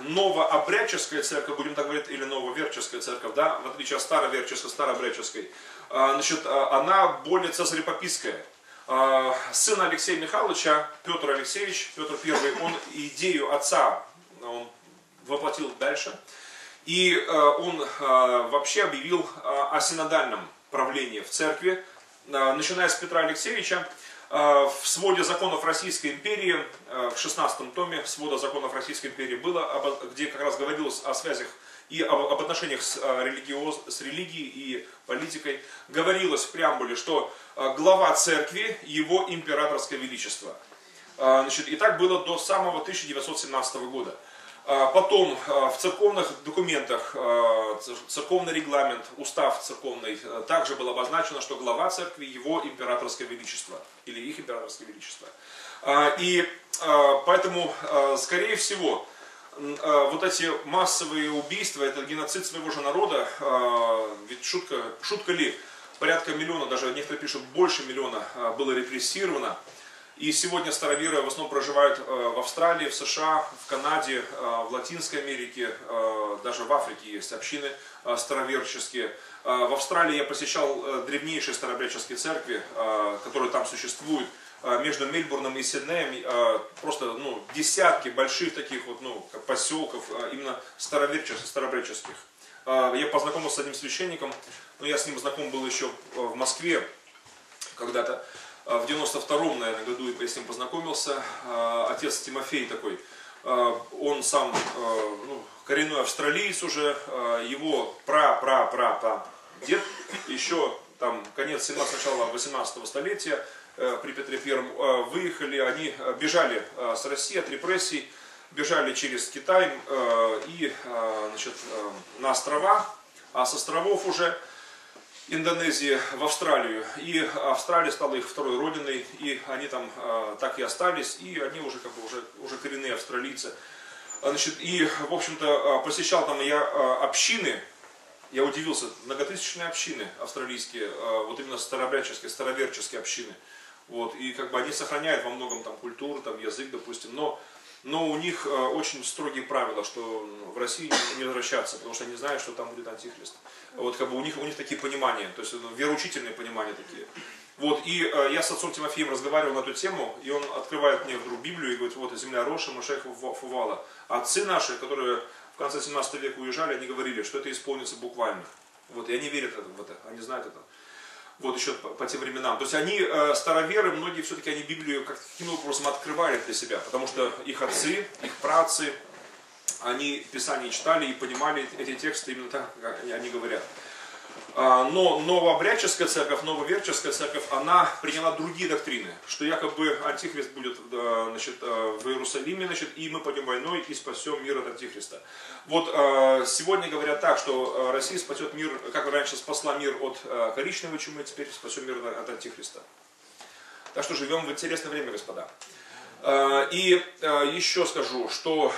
новообрядческая церковь, будем так говорить, или нововерческая церковь, да, в отличие от староверческой, старообрядческой, э, значит, э, она более цезарепопийская. Э, Сын Алексея Михайловича, Петр Алексеевич, Петр I, он идею отца он воплотил дальше. И э, он э, вообще объявил о синодальном правлении в церкви, Э, начиная с Петра Алексеевича, в своде законов Российской империи, в 16 томе свода законов Российской империи было, где как раз говорилось о связях и об, об отношениях с, э, религиоз, с религией и политикой, говорилось в преамбуле, что э, глава церкви его императорское величество. Э, Значит, и так было до самого 1917 года. Потом в церковных документах, церковный регламент, устав церковный, также было обозначено, что глава церкви его императорское величество, или их императорское величество. И поэтому, скорее всего, вот эти массовые убийства, это геноцид своего же народа, э, ведь шутка, шутка ли, порядка миллиона, даже некоторые пишут больше миллиона э, было репрессировано. И сегодня староверы в основном проживают в Австралии, в США, в Канаде, в Латинской Америке, даже в Африке есть общины староверческие. В Австралии я посещал э, древнейшие старообрядческие церкви, которые там существуют. Э, Между Мельбурном и Сиднеем э, просто ну, десятки больших таких вот, ну, поселков, э, именно староверческих, старообрядческих. Э, Я познакомился с одним священником, но я с ним знаком был еще в Москве когда-то. А В 92-м, наверное, году я с ним познакомился. А, Отец Тимофей такой, а, он сам а, ну, коренной австралиец уже, а, его пра-пра-пра-пра дед еще там конец 17 начала 18 столетия при Петре Первом э, выехали, они э, бежали э, с России от репрессий, бежали через Китай э, и э, значит, э, на острова, а с островов уже Индонезии в Австралию. И Австралия стала их второй родиной, и они там э, так и остались, и они уже как бы уже, уже коренные австралийцы. Значит, и, в общем-то, э, посещал там я э, общины, я удивился, многотысячные общины австралийские, э, вот именно старообрядческие, староверческие общины. Вот, и как бы они сохраняют во многом там культуру, там язык, допустим, но, но у них э, очень строгие правила, что ну, в России не, возвращаться, потому что они знают, что там будет антихрист. Вот как бы у них, у них такие понимания, то есть ну, вероучительные понимания такие. Вот, и э, я с отцом Тимофеем разговаривал на эту тему, и он открывает мне вдруг Библию и говорит, вот земля Роша, Машех Фувала. Отцы наши, которые в конце 17 века уезжали, они говорили, что это исполнится буквально. Вот, и они верят в это, они знают это. Вот еще по, тем временам. То есть они, э, староверы, многие все-таки они Библию как- каким образом открывали для себя, потому что их отцы, их працы, они Писание читали и понимали эти тексты именно так, как они говорят. А, Но новообрядческая церковь, нововерческая церковь, она приняла другие доктрины, что якобы антихрист будет значит, э, в Иерусалиме, значит, и мы пойдем войной и спасем мир от антихриста. Вот э, сегодня говорят так, что э, Россия спасет мир, как раньше спасла мир от коричневой чумы, теперь спасем мир от антихриста. Так что живем в интересное время, господа. И еще скажу, что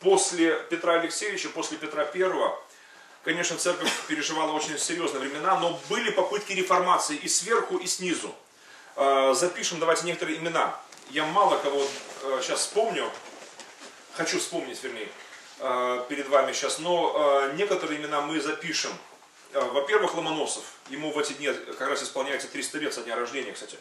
после Петра Алексеевича, после Петра Первого, Конечно, церковь переживала очень серьезные времена, но были попытки реформации и сверху, и снизу. Э, Запишем, давайте некоторые имена. Я мало кого э, сейчас вспомню, хочу вспомнить, вернее, э, перед вами сейчас, но некоторые имена мы запишем. Во-первых, Ломоносов. Ему в эти дни как раз исполняется 300 лет со дня рождения, кстати.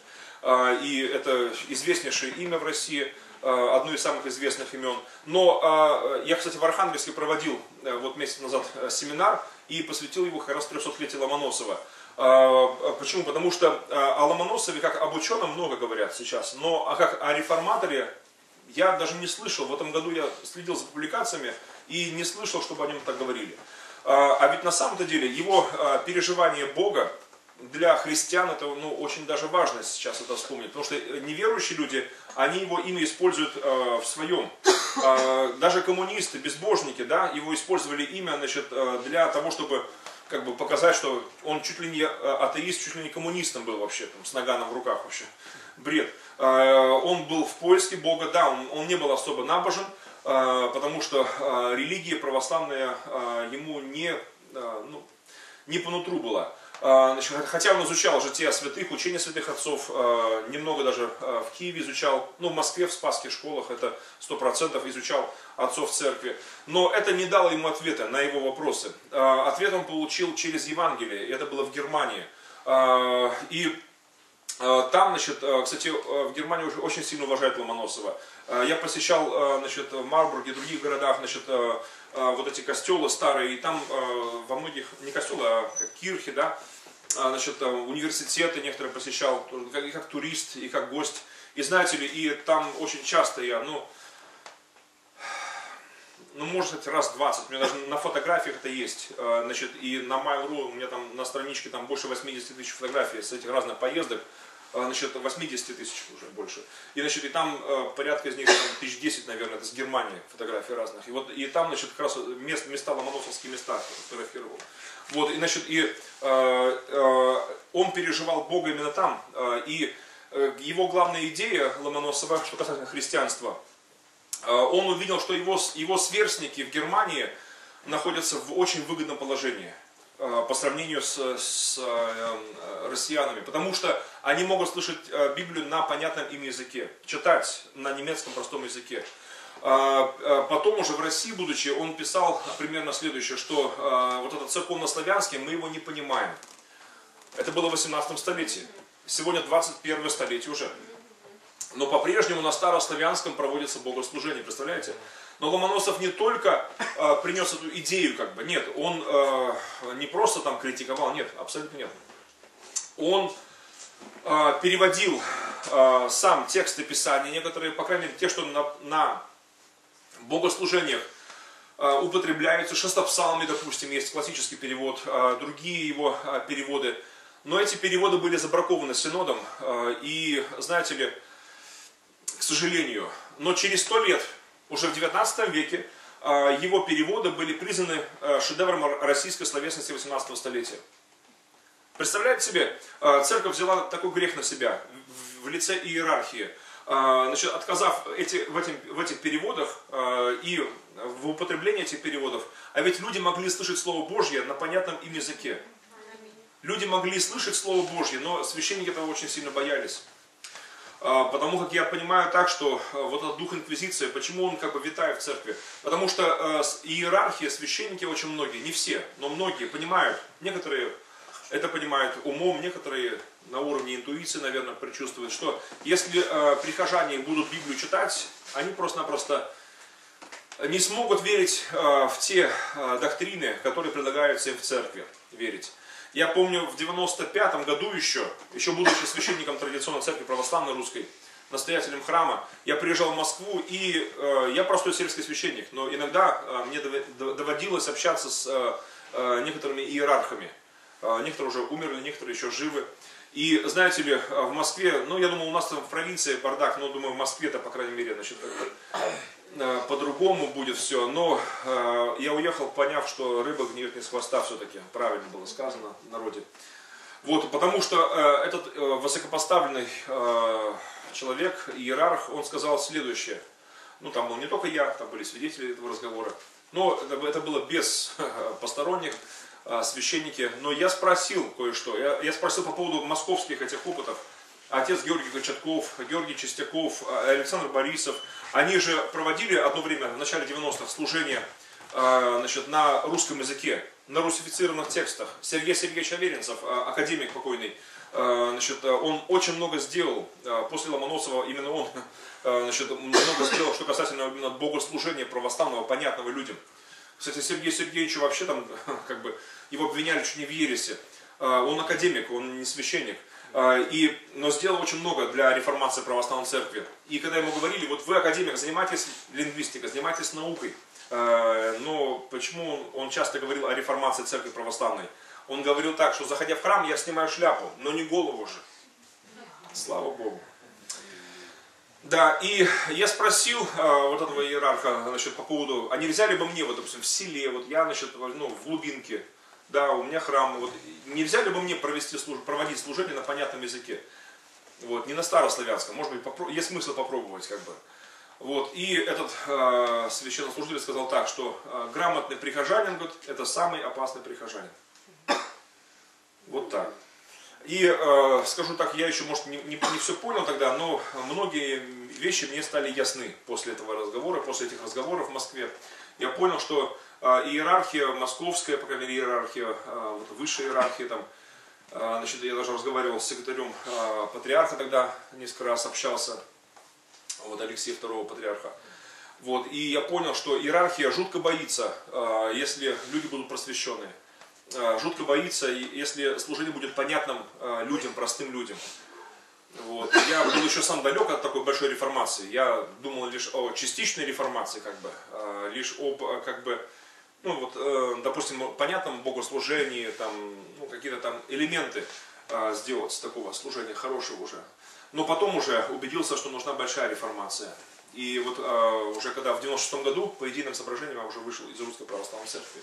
Э, И это известнейшее имя в России, э, одно из самых известных имен. Но э, я, кстати, в Архангельске проводил э, вот месяц назад э, семинар и посвятил его как раз 300-летию Ломоносова. Почему? Потому что о Ломоносове как об ученом много говорят сейчас, но а как о реформаторе я даже не слышал. В этом году я следил за публикациями и не слышал, чтобы о нем так говорили. А а ведь на самом-то деле его а, переживание Бога для христиан это ну, очень даже важно сейчас это вспомнить. Потому что неверующие люди, они его имя используют а, в своем. А, Даже коммунисты, безбожники, да, его использовали имя значит, а, для того, чтобы как бы показать, что он чуть ли не а, атеист, чуть ли не коммунистом был вообще, там, с наганом в руках вообще. Бред. А, Он был в поиске Бога, да, он, он не был особо набожен, а, потому что а, религия православная а, ему не, а, ну, не по нутру была. А, значит, хотя он изучал жития святых, учения святых отцов, а, немного даже а, в Киеве изучал, ну в Москве в спасских школах это сто процентов изучал отцов церкви. Но это не дало ему ответа на его вопросы. Ответ он получил через Евангелие, это было в Германии. И там, значит, а, кстати, а, в Германии очень сильно уважают Ломоносова. Я посещал, значит, в Марбурге, в других городах, значит, вот эти костелы старые, и там во многих, не костелы, а кирхи, да, значит, университеты некоторые посещал, и как турист, и как гость. И знаете ли, и там очень часто я, ну, ну, может быть, раз 20. У меня даже на фотографиях это есть. Э, Значит, и на Mail.ru у меня там на страничке там больше 80 тысяч фотографий с этих разных поездок. Э, Значит, 80 тысяч уже больше. И, значит, и там э, порядка из них, там, тысяч 10, наверное, это с Германии фотографии разных. И вот, и там, значит, как раз мест, места, ломоносовские места фотографировал. Вот, и, значит, и э, э, он переживал Бога именно там. Э, и его главная идея Ломоносова, что касательно христианства, он увидел, что его, его сверстники в Германии находятся в очень выгодном положении э, по сравнению с, с, э, э, россиянами, потому что они могут слышать э, Библию на понятном им языке, читать на немецком простом языке. Потом уже в России, будучи, он писал примерно следующее, что вот этот церковно-славянский, мы его не понимаем. Это было в 18 столетии. Сегодня 21 столетие уже. Но по-прежнему на старославянском проводится богослужение, представляете? Но Ломоносов не только э, принес эту идею, как бы, нет, он э, не просто там критиковал, нет, абсолютно нет. Он э, переводил э, сам тексты Писания, некоторые, по крайней мере, те, что на, на богослужениях э, употребляются, шестопсалми, допустим, есть классический перевод, э, другие его э, переводы. Но эти переводы были забракованы синодом, э, и, знаете ли, сожалению, но через сто лет, уже в 19 веке, э, его переводы были признаны э, шедевром российской словесности 18 столетия. Представляете себе, э, церковь взяла такой грех на себя в- лице иерархии, значит, отказав эти, в, этим, в этих переводах и в употреблении этих переводов, а ведь люди могли слышать Слово Божье на понятном им языке. Люди могли слышать Слово Божье, но священники этого очень сильно боялись. А, Потому как я понимаю так, что э, вот этот дух инквизиции, почему он как бы витает в церкви? Потому что э, иерархия, священники очень многие, не все, но многие понимают, некоторые это понимают умом, некоторые на уровне интуиции, наверное, предчувствуют, что если э, прихожане будут Библию читать, они просто-напросто не смогут верить в те доктрины, которые предлагаются им в церкви верить. Я помню, в 95 году еще, еще будучи священником традиционной церкви православной русской, настоятелем храма, я приезжал в Москву, и э, я простой сельский священник, но иногда э, мне дово- доводилось общаться с э, э, некоторыми иерархами. Э, некоторые уже умерли, некоторые еще живы. И знаете ли, э, в Москве, ну я думал, у нас там в провинции бардак, но думаю, в Москве-то, по крайней мере, значит, по-другому будет все. Но э, я уехал, поняв, что рыба гниет не с хвоста все-таки. Правильно было сказано в народе. Вот, потому что э, этот э, высокопоставленный э, человек, иерарх, он сказал следующее. Ну, там был не только я, там были свидетели этого разговора. Но это, это было без посторонних а, священники. Но я спросил кое-что. Я, я спросил по поводу московских этих опытов. Отец Георгий Кочетков, Георгий Чистяков, а, Александр Борисов. Они же проводили одно время, в начале 90-х, служение а, значит, на русском языке, на русифицированных текстах. Сергей Сергеевич Аверинцев, а, академик покойный, значит, он очень много сделал после Ломоносова, именно он значит, много сделал, что касательно именно богослужения православного, понятного людям. Кстати, Сергей Сергеевич вообще там, как бы, его обвиняли чуть не в ересе. Он академик, он не священник. И, но сделал очень много для реформации православной церкви. И когда ему говорили, вот вы академик, занимайтесь лингвистикой, занимайтесь наукой, Э, но почему он часто говорил о реформации церкви православной? Он говорил так, что заходя в храм, я снимаю шляпу, но не голову же. Слава Богу. Да, и я спросил э, вот этого иерарха, значит, по поводу, а нельзя ли бы мне, вот, допустим, в селе, вот я, значит, ну, в глубинке, да, у меня храм, вот, нельзя ли бы мне провести, служ... проводить служение на понятном языке? Вот, не на старославянском, может быть, попро... есть смысл попробовать, как бы. Вот, и этот э, священнослужитель сказал так, что э, грамотный прихожанин, говорит, это самый опасный прихожанин. Вот так. И э, скажу так, я еще, может, не, не, не все понял тогда, но многие вещи мне стали ясны после этого разговора, после этих разговоров в Москве. Я понял, что иерархия московская, по крайней мере, иерархия, э, вот, высшая иерархия, там, э, значит, я даже разговаривал с секретарем патриарха тогда, несколько раз общался, вот Алексея II патриарха. Вот, и я понял, что иерархия жутко боится, а, если люди будут просвещенные. А, жутко боится, если служение будет понятным а, людям, простым людям. Вот. Я был еще сам далек от такой большой реформации. Я думал лишь о частичной реформации, как бы, лишь об, как бы, ну вот, э, допустим, понятном богослужении, там, ну, какие-то там элементы сделать такого служения хорошего уже. Но потом уже убедился, что нужна большая реформация. И вот э, уже когда в 96 году, по единым соображениям, я уже вышел из Русской Православной Церкви.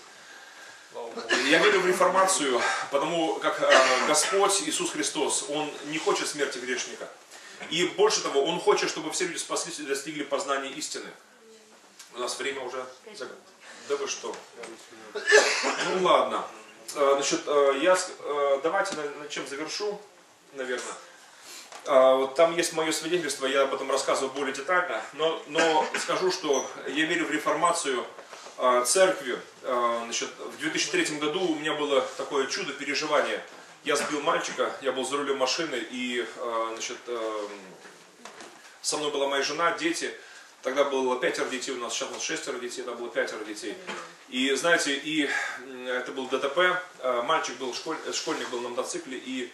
Я верю в реформацию, потому как э, Господь Иисус Христос, Он не хочет смерти грешника. И больше того, Он хочет, чтобы все люди спаслись и достигли познания истины. У нас время уже... Да вы что? Ну ладно. Э, значит, э, я, э, давайте на, чем завершу, наверное. Вот там есть мое свидетельство, я об этом рассказываю более детально, но, но скажу, что я верю в реформацию церкви. Значит, в 2003 году у меня было такое чудо переживание. Я сбил мальчика, я был за рулем машины, и значит, со мной была моя жена, дети. Тогда было пятеро детей, у нас сейчас шестеро детей, тогда было пятеро детей. И знаете, и это был ДТП, мальчик был, школь, школьник был на мотоцикле, и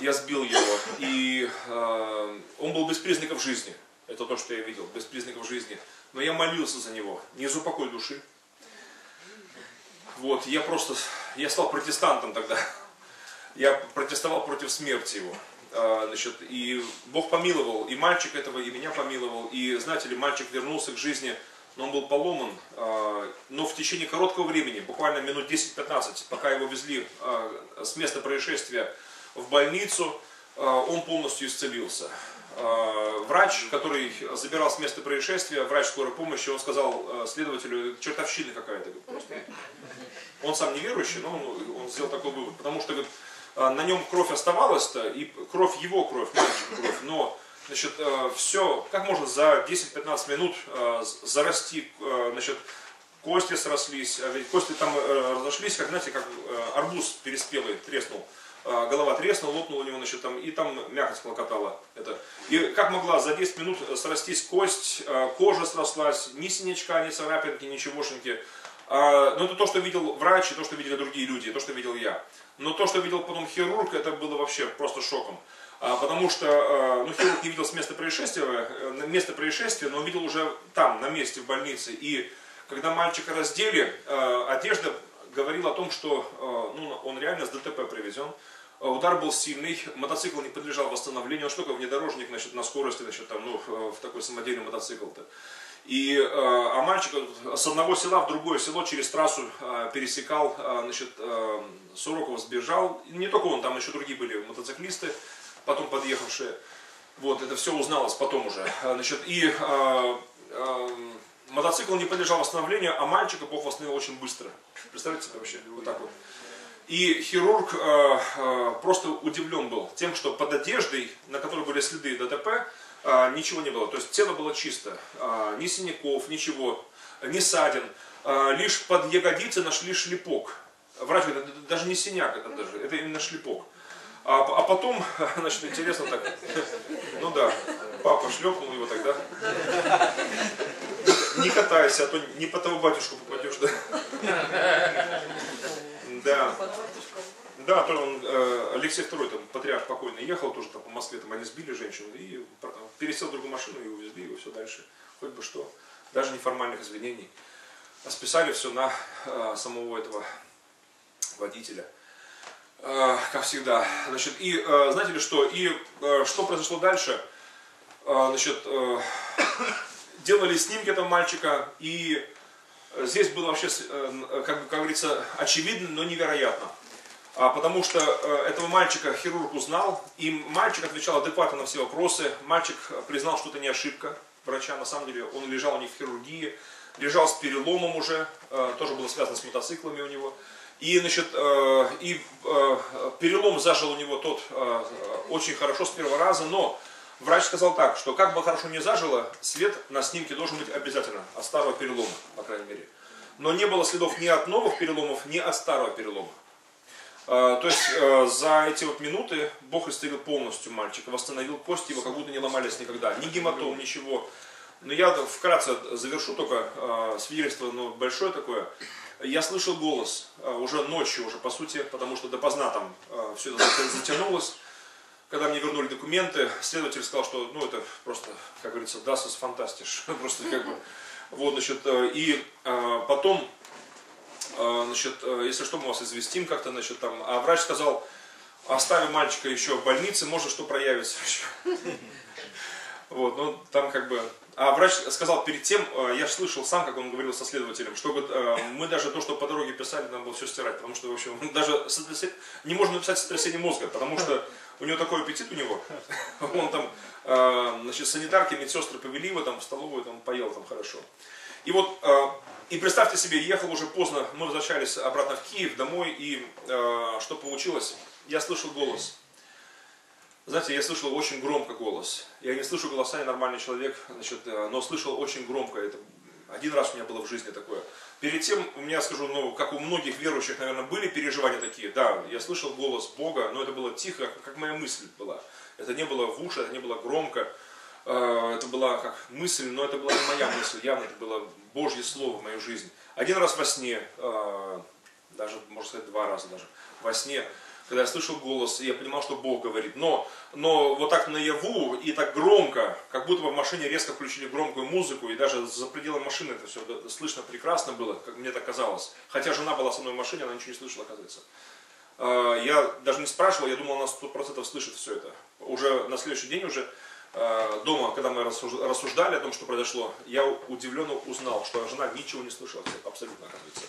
я сбил его, и э, он был без признаков жизни. Это то, что я видел, без признаков жизни. Но я молился за него, не за упокой души. Вот, я просто, я стал протестантом тогда. Я протестовал против смерти его. Э, значит, и Бог помиловал, и мальчик этого, и меня помиловал. И, знаете ли, мальчик вернулся к жизни, но он был поломан. Э, но в течение короткого времени, буквально минут 10-15, пока его везли э, с места происшествия в больницу, он полностью исцелился. Врач, который забирал с места происшествия, врач скорой помощи, он сказал следователю, чертовщина какая-то. Он сам не верующий, но он, он сделал такой вывод, потому что говорит, на нем кровь оставалась-то, и кровь его кровь, мальчик кровь, но значит, все, как можно за 10-15 минут зарасти, значит, кости срослись, а ведь кости там разошлись, как, знаете, как арбуз переспелый треснул. А, голова треснула, лопнула у него, значит, там, и там мякоть клокотала. Это. И как могла за 10 минут срастись кость, а, кожа срослась, ни синячка, ни царапинки, ничегошеньки. А, но это то, что видел врач, и то, что видели другие люди, и то, что видел я. Но то, что видел потом хирург, это было вообще просто шоком. Потому что ну, хирург не видел с места происшествия, э, место происшествия, но видел уже там, на месте, в больнице. И когда мальчика раздели, одежда говорила о том, что ну, он реально с ДТП привезен. А удар был сильный, мотоцикл не подлежал восстановлению, он что такое внедорожник, значит, на скорости, значит, там, ну, в такой самодельный мотоцикл-то. И, э, а мальчик с одного села в другое село через трассу э, пересекал, э, значит, Сороков сбежал. Не только он, там еще другие были мотоциклисты, потом подъехавшие. Вот, это все узналось потом уже. Значит, и мотоцикл не подлежал восстановлению, а мальчика Бог восстановил очень быстро. Представляете себе вообще? Вот так вот. И хирург э, э, просто удивлен был тем, что под одеждой, на которой были следы ДТП, э, ничего не было. То есть тело было чисто. Э, ни синяков, ничего, ни ссадин. Э, лишь под ягодицей нашли шлепок. Врач говорит, это даже не синяк, это даже, это именно шлепок. А, а потом, значит, интересно так, ну да, папа шлепнул его тогда. Не катайся, а то не по того батюшку попадешь, да. Да. Да, то он, э, Алексей II, там, патриарх покойный, ехал тоже там по Москве, там они сбили женщину и пересел в другую машину и увезли его все дальше. Хоть бы что. Даже неформальных извинений. А списали все на э, самого этого водителя. Э, как всегда. Значит, и знаете ли что? И что произошло дальше? Значит, делали снимки этого мальчика, и здесь было вообще, как, как говорится, очевидно, но невероятно. А, потому что э, этого мальчика хирург узнал, и мальчик отвечал адекватно на все вопросы. Мальчик признал, что это не ошибка врача, на самом деле он лежал у них в хирургии, лежал с переломом уже, э, тоже было связано с мотоциклами у него. И, значит, и перелом зажил у него тот очень хорошо с первого раза, но врач сказал так, что как бы хорошо не зажило, свет на снимке должен быть обязательно от старого перелома, по крайней мере. Но не было следов ни от новых переломов, ни от старого перелома. А, то есть э, за эти вот минуты Бог исцелил полностью мальчика, восстановил кости его, как будто не ломались никогда. Ни гематом, ничего. Но я вкратце завершу только э, свидетельство, но большое такое. Я слышал голос э, уже ночью, уже по сути, потому что допоздна там все это затянулось. Когда мне вернули документы, следователь сказал, что ну это просто, как говорится, das ist fantastisch. просто как бы. Вот, значит, и потом значит, э, если что, мы вас известим как-то, значит, там, а врач сказал, оставим мальчика еще в больнице, может, что проявится еще. Вот, ну, там как бы... А врач сказал перед тем, э, я слышал сам, как он говорил со следователем, что э, мы даже то, что по дороге писали, надо было все стирать, потому что, в общем, даже не можно написать сотрясение мозга, потому что у него такой аппетит у него, он там, значит, санитарки, медсестры повели его там в столовую, там поел там хорошо. И вот и представьте себе, ехал уже поздно, мы возвращались обратно в Киев, домой, и э, что получилось? Я слышал голос. Знаете, я слышал очень громко голос. Я не слышу голоса, я нормальный человек, значит, э, но слышал очень громко. Это один раз у меня было в жизни такое. Перед тем, у меня, скажу, ну, как у многих верующих, наверное, были переживания такие. Да, я слышал голос Бога, но это было тихо, как моя мысль была. Это не было в уши, это не было громко. Э, это была как мысль, но это была не моя мысль, явно это было Божье Слово в мою жизнь. Один раз во сне, э, даже, можно сказать, два раза даже, во сне, когда я слышал голос, я понимал, что Бог говорит. Но, но вот так наяву и так громко, как будто бы в машине резко включили громкую музыку, и даже за пределами машины это все слышно прекрасно было, как мне так казалось. Хотя жена была со мной в машине, она ничего не слышала, оказывается. Э, я даже не спрашивал, я думал, она 100% слышит все это. Уже на следующий день уже дома, когда мы рассуждали о том, что произошло, я удивленно узнал, что жена ничего не слышала, абсолютно, оказывается.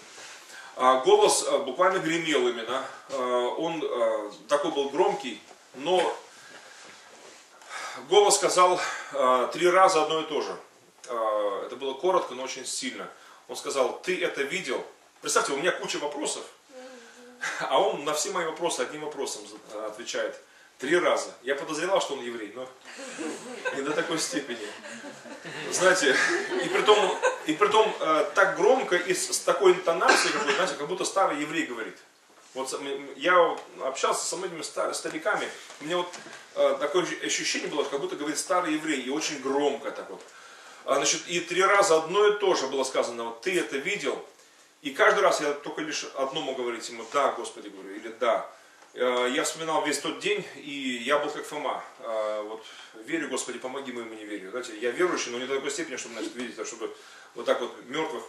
А голос э, буквально гремел именно. Э, он такой был громкий, но голос сказал три раза одно и то же. Это было коротко, но очень сильно. Он сказал, ты это видел? Представьте, у меня куча вопросов, а он на все мои вопросы одним вопросом отвечает. Три раза. Я подозревал, что он еврей, но не до такой степени. Знаете, и при том, и при том э, так громко и с, с такой интонацией, как, знаете, как будто старый еврей говорит. Вот я общался со многими стариками, у меня вот э, такое ощущение было, как будто говорит старый еврей, и очень громко так вот. А, значит, и три раза одно и то же было сказано, вот ты это видел, и каждый раз я только лишь одно мог говорить ему, да, Господи, говорю, или да. Э, я вспоминал весь тот день, и я был как Фома. Э, вот, верю, Господи, помоги моему неверию. Знаете, я верующий, но не до такой степени, чтобы, значит, видеть, а чтобы вот так вот мертвых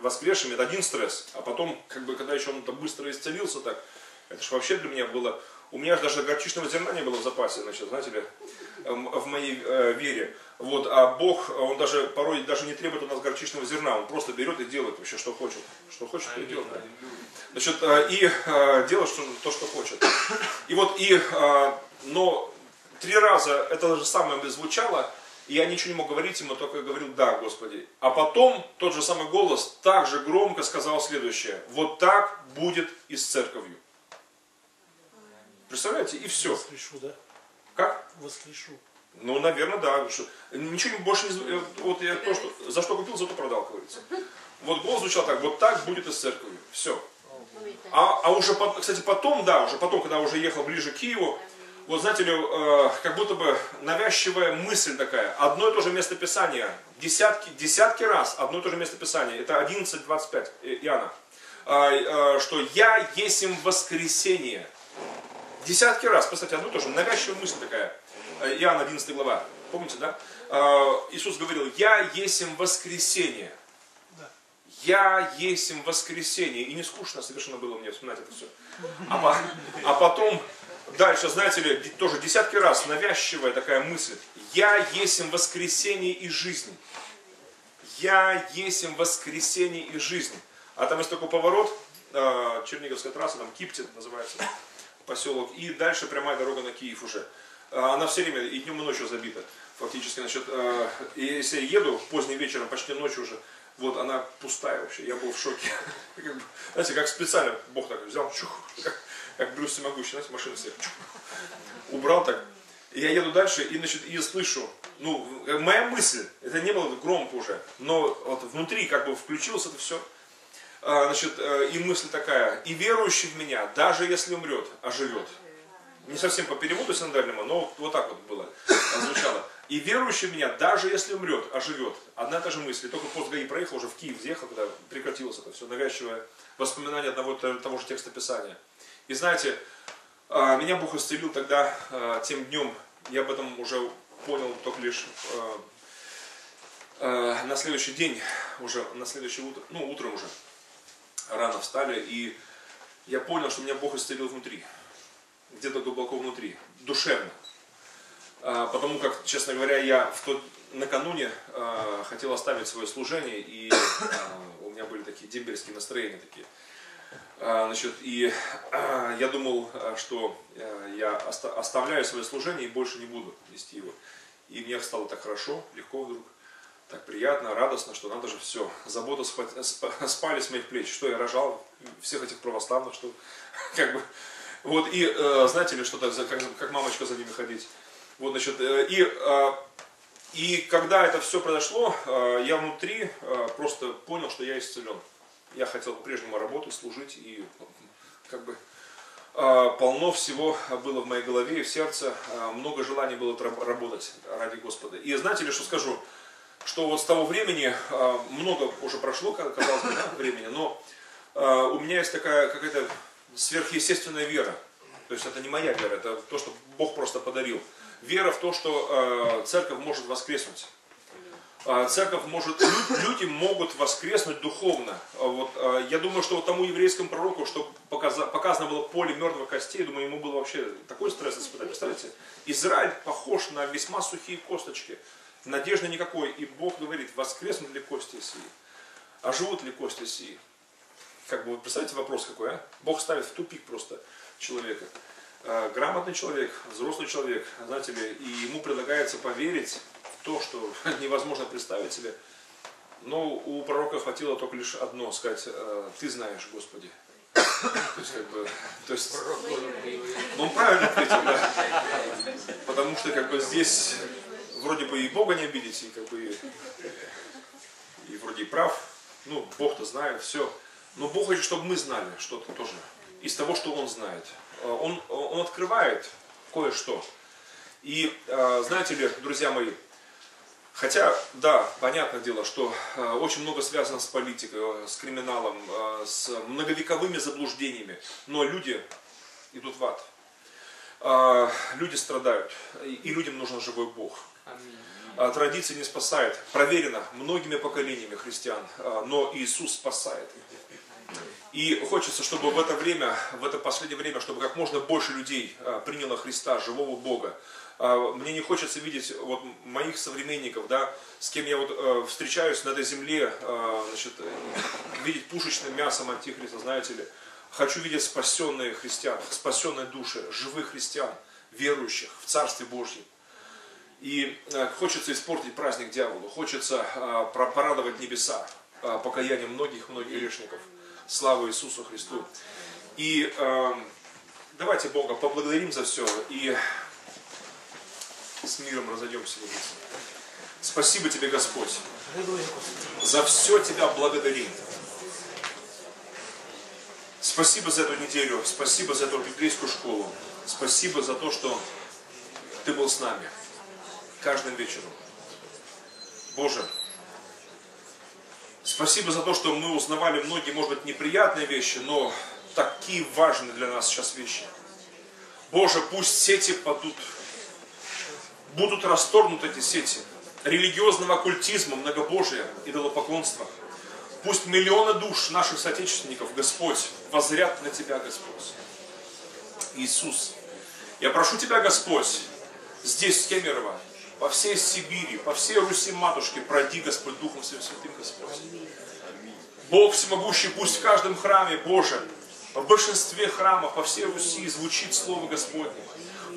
воскресшими, это один стресс. А потом, как бы, когда еще он там быстро исцелился, так, это же вообще для меня было... У меня же даже горчичного зерна не было в запасе, значит, знаете ли, эм, в моей э, вере. Вот, а Бог, он даже порой даже не требует у нас горчичного зерна, он просто берет и делает вообще, что хочет. Что хочет, то и делает. Значит, э, и э, делать что, то, что хочет. И вот, и, э, но три раза это же самое звучало, И я ничего не мог говорить ему, только говорил, да, Господи. А потом тот же самый голос также громко сказал следующее. Вот так будет и с церковью. Представляете? И все. Воскрешу, да? Как? Воскрешу. Ну, наверное, да. Ничего больше не... э, Вот я то, что... За что купил, зато продал, как говорится. Вот голос звучал так. Вот так будет и с церковью. Все. А, а уже, кстати, потом, да, уже потом, когда уже ехал ближе к Киеву, вот знаете ли, э, как будто бы навязчивая мысль такая, одно и то же местописание, десятки, десятки раз одно и то же местописание, это 11.25 э, Иоанна, А, э, что «Я есть им воскресение». Десятки раз, представьте, одно и то же, навязчивая мысль такая, Э, Иоанн 11 глава, помните, да? Э, Иисус говорил, «Я есть им воскресение». Я есть им воскресенье. И не скучно совершенно было мне вспоминать это все. А, по- а потом, дальше, знаете ли, тоже десятки раз навязчивая такая мысль. Я есть им воскресенье и жизнь. Я есть им воскресенье и жизнь. А там есть такой поворот, э, Черниговская трасса, там Киптин называется, поселок. И дальше прямая дорога на Киев уже. Э, Она все время и днем, и ночью забита. Фактически, значит, э, и если я еду поздним вечером, почти ночью уже, вот она пустая вообще, я был в шоке. Знаете, как специально Бог так взял, чух, как, как Брюс Всемогущий, знаете, машину всех чух, убрал так. Я еду дальше и, значит, и слышу, ну, моя мысль, это не было громко уже, но вот внутри как бы включилось это все. А, Значит, э, и мысль такая, и верующий в меня, даже если умрет, оживет. Не совсем по переводу синодальному, но вот, так вот было, а, звучало. И верующий в меня, даже если умрет, оживет. Одна и та же мысль. И только пост ГАИ проехал, уже в Киев въехал, когда прекратилось это все навязчивое воспоминание одного того- же текста Писания. И знаете, а, меня Бог исцелил тогда, а, тем днем, я об этом уже понял только лишь на следующий день, уже на следующее утро, ну утром уже, рано встали, и я понял, что меня Бог исцелил внутри, где-то глубоко внутри, душевно. А, Потому как, честно говоря, я в тот, накануне а, хотел оставить свое служение, и а, у меня были такие дембельские настроения такие. А, Значит, и я думал, что я оста- оставляю свое служение и больше не буду вести его. И мне стало так хорошо, легко вдруг, так приятно, радостно, что надо же все, сп- спали с моих плеч, что я рожал всех этих православных, что как бы, вот, и э, знаете ли, что так, за- как, как мамочка за ними ходить. Вот, значит, э, и, э, и когда это все произошло, э, я внутри э, просто понял, что я исцелен. Я хотел по-прежнему работать, служить, и как бы э, полно всего было в моей голове и в сердце, э, много желаний было работать ради Господа. И знаете ли, что скажу? Что вот с того времени, э, много уже прошло, ка- казалось бы, да, времени, но э, у меня есть такая какая-то сверхъестественная вера. То есть это не моя вера, это то, что Бог просто подарил. Вера в то, что э, церковь может воскреснуть. А, Церковь может, лю- люди могут воскреснуть духовно. А Вот, а, я думаю, что вот тому еврейскому пророку, что показа- показано было поле мертвых костей, думаю, ему было вообще такой стресс испытать. Представляете? Израиль похож на весьма сухие косточки. Надежды никакой. И Бог говорит, воскреснут ли кости сии? А живут ли кости сии? Как бы, вот представляете вопрос какой, а? Бог ставит в тупик просто человека. А, Грамотный человек, взрослый человек, знаете ли, и ему предлагается поверить в то, что невозможно представить себе. Но у пророка хватило только лишь одно, сказать, э, ты знаешь, Господи. То есть, как бы, то есть, ну, он правильно ответил, да. Потому что, как бы, здесь вроде бы и Бога не обидеть, и, как бы, и, вроде и прав. Ну, Бог-то знает, все. Но Бог хочет, чтобы мы знали что-то тоже. Из того, что Он знает. Э, Он, он открывает кое-что. И э, знаете ли, друзья мои, хотя, да, понятное дело, что э, очень много связано с политикой, с криминалом, с многовековыми заблуждениями, но люди идут в ад. Люди страдают, и людям нужен живой Бог. А Традиция не спасает. Проверено многими поколениями христиан, а, но Иисус спасает. И хочется, чтобы в это время, в это последнее время, чтобы как можно больше людей а, приняло Христа, живого Бога. Мне не хочется видеть вот моих современников, да, с кем я вот встречаюсь на этой земле, значит, видеть пушечным мясом антихриста, знаете ли. Хочу видеть спасенные христиан, спасенные души, живых христиан, верующих в Царстве Божьем. И э, хочется испортить праздник дьяволу, хочется э, порадовать небеса э, покаянием многих-многих грешников. Слава Иисусу Христу. И э, давайте Бога поблагодарим за все и с миром разойдемся. Спасибо тебе, Господь. За все тебя благодарим. Спасибо за эту неделю, спасибо за эту библейскую школу, спасибо за то, что ты был с нами каждым вечером. Боже, спасибо за то, что мы узнавали многие, может быть, неприятные вещи, но такие важные для нас сейчас вещи. Боже, пусть сети падут, будут расторгнуты эти сети религиозного оккультизма, многобожия, идолопоклонства. Пусть миллионы душ наших соотечественников, Господь, возрят на Тебя, Господь. Иисус, я прошу Тебя, Господь, здесь, в Кемерово, по всей Сибири, по всей Руси Матушке, пройди, Господь, Духом Своим Святым, Господь. Бог всемогущий, пусть в каждом храме, Боже, в большинстве храмов по всей Руси звучит Слово Господне.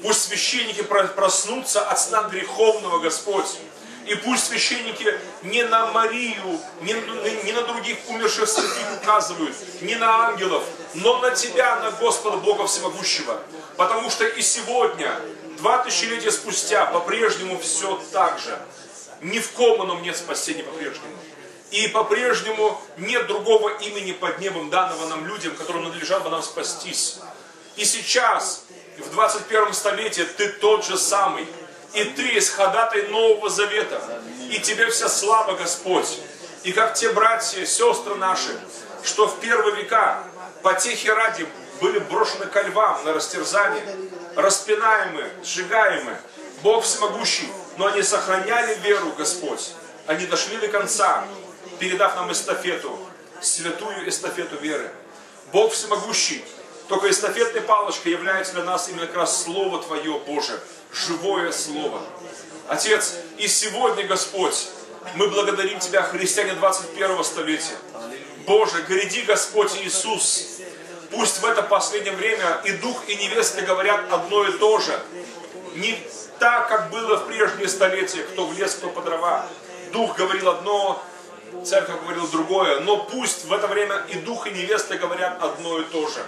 Пусть священники проснутся от сна греховного, Господь. И пусть священники не на Марию, не, не на других умерших святых указывают, не на ангелов, но на Тебя, на Господа Бога Всемогущего. Потому что и сегодня, два тысячелетия спустя, по-прежнему все так же. Ни в ком ином нет спасения по-прежнему. И по-прежнему нет другого имени под небом, данного нам людям, которым надлежало бы нам спастись. И сейчас, в 21 столетии, ты тот же самый. И ты есть ходатай Нового Завета. И тебе вся слава, Господь. И как те братья, сестры наши, что в первые века потехи ради были брошены ко львам на растерзание, распинаемы, сжигаемы. Бог всемогущий, но они сохраняли веру, Господь. Они дошли до конца, передав нам эстафету, святую эстафету веры. Бог всемогущий, только эстафетной палочкой является для нас именно как раз Слово Твое, Боже, живое Слово. Отец, и сегодня, Господь, мы благодарим Тебя, христиане 21 столетия. Боже, гряди, Господь Иисус. Пусть в это последнее время и Дух, и невеста говорят одно и то же. Не так, как было в прежние столетия, кто в лес, кто по дрова. Дух говорил одно, церковь говорила другое. Но пусть в это время и Дух, и невеста говорят одно и то же.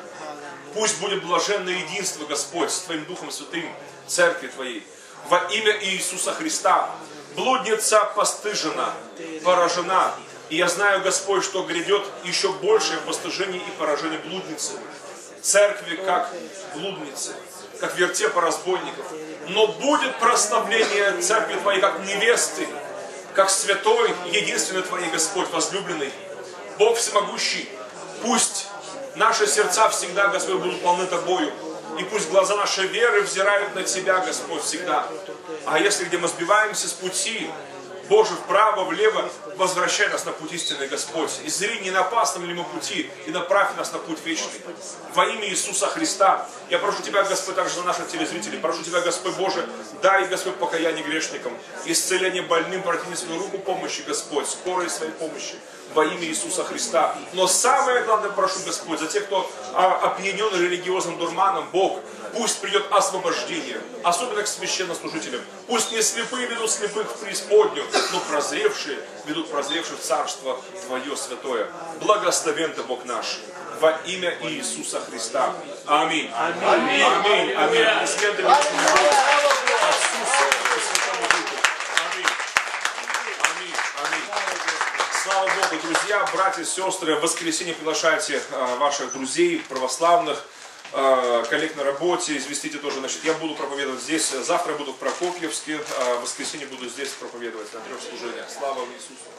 Пусть будет блаженное единство, Господь, с Твоим Духом Святым, Церкви Твоей. Во имя Иисуса Христа. Блудница постыжена, поражена. И я знаю, Господь, что грядет еще большее постыжение и поражение блудницы. Церкви как блудницы, как вертепа разбойников. Но будет прославление Церкви Твоей как невесты, как святой, единственный Твоей Господь, возлюбленный. Бог всемогущий, пусть наши сердца всегда, Господь, будут полны Тобою. И пусть глаза нашей веры взирают на Тебя, Господь, всегда. А если где мы сбиваемся с пути, Боже, вправо, влево, возвращай нас на путь истинный, Господь. И зри, не на опасном ли мы пути, и направь нас на путь вечный. Во имя Иисуса Христа, я прошу Тебя, Господь, также за наших телезрителей, прошу Тебя, Господь Боже, дай, Господь, покаяние грешникам, исцеление больным, протяни свою руку помощи, Господь, скорой своей помощи во имя Иисуса Христа. Но самое главное прошу, Господь, за тех, кто опьянен религиозным дурманом, Бог, пусть придет освобождение, особенно к священнослужителям. Пусть не слепые ведут слепых в преисподнюю, но прозревшие ведут прозревших в Царство Твое святое. Благословен Ты, Бог наш, во имя Иисуса Христа. Аминь. Аминь. Аминь. Аминь. Слава Богу, друзья, братья, сестры, в воскресенье приглашайте э, ваших друзей, православных, э, коллег на работе, известите тоже, значит, я буду проповедовать здесь, завтра буду в Прокопьевске, а в воскресенье буду здесь проповедовать на трех служениях. Слава Иисусу.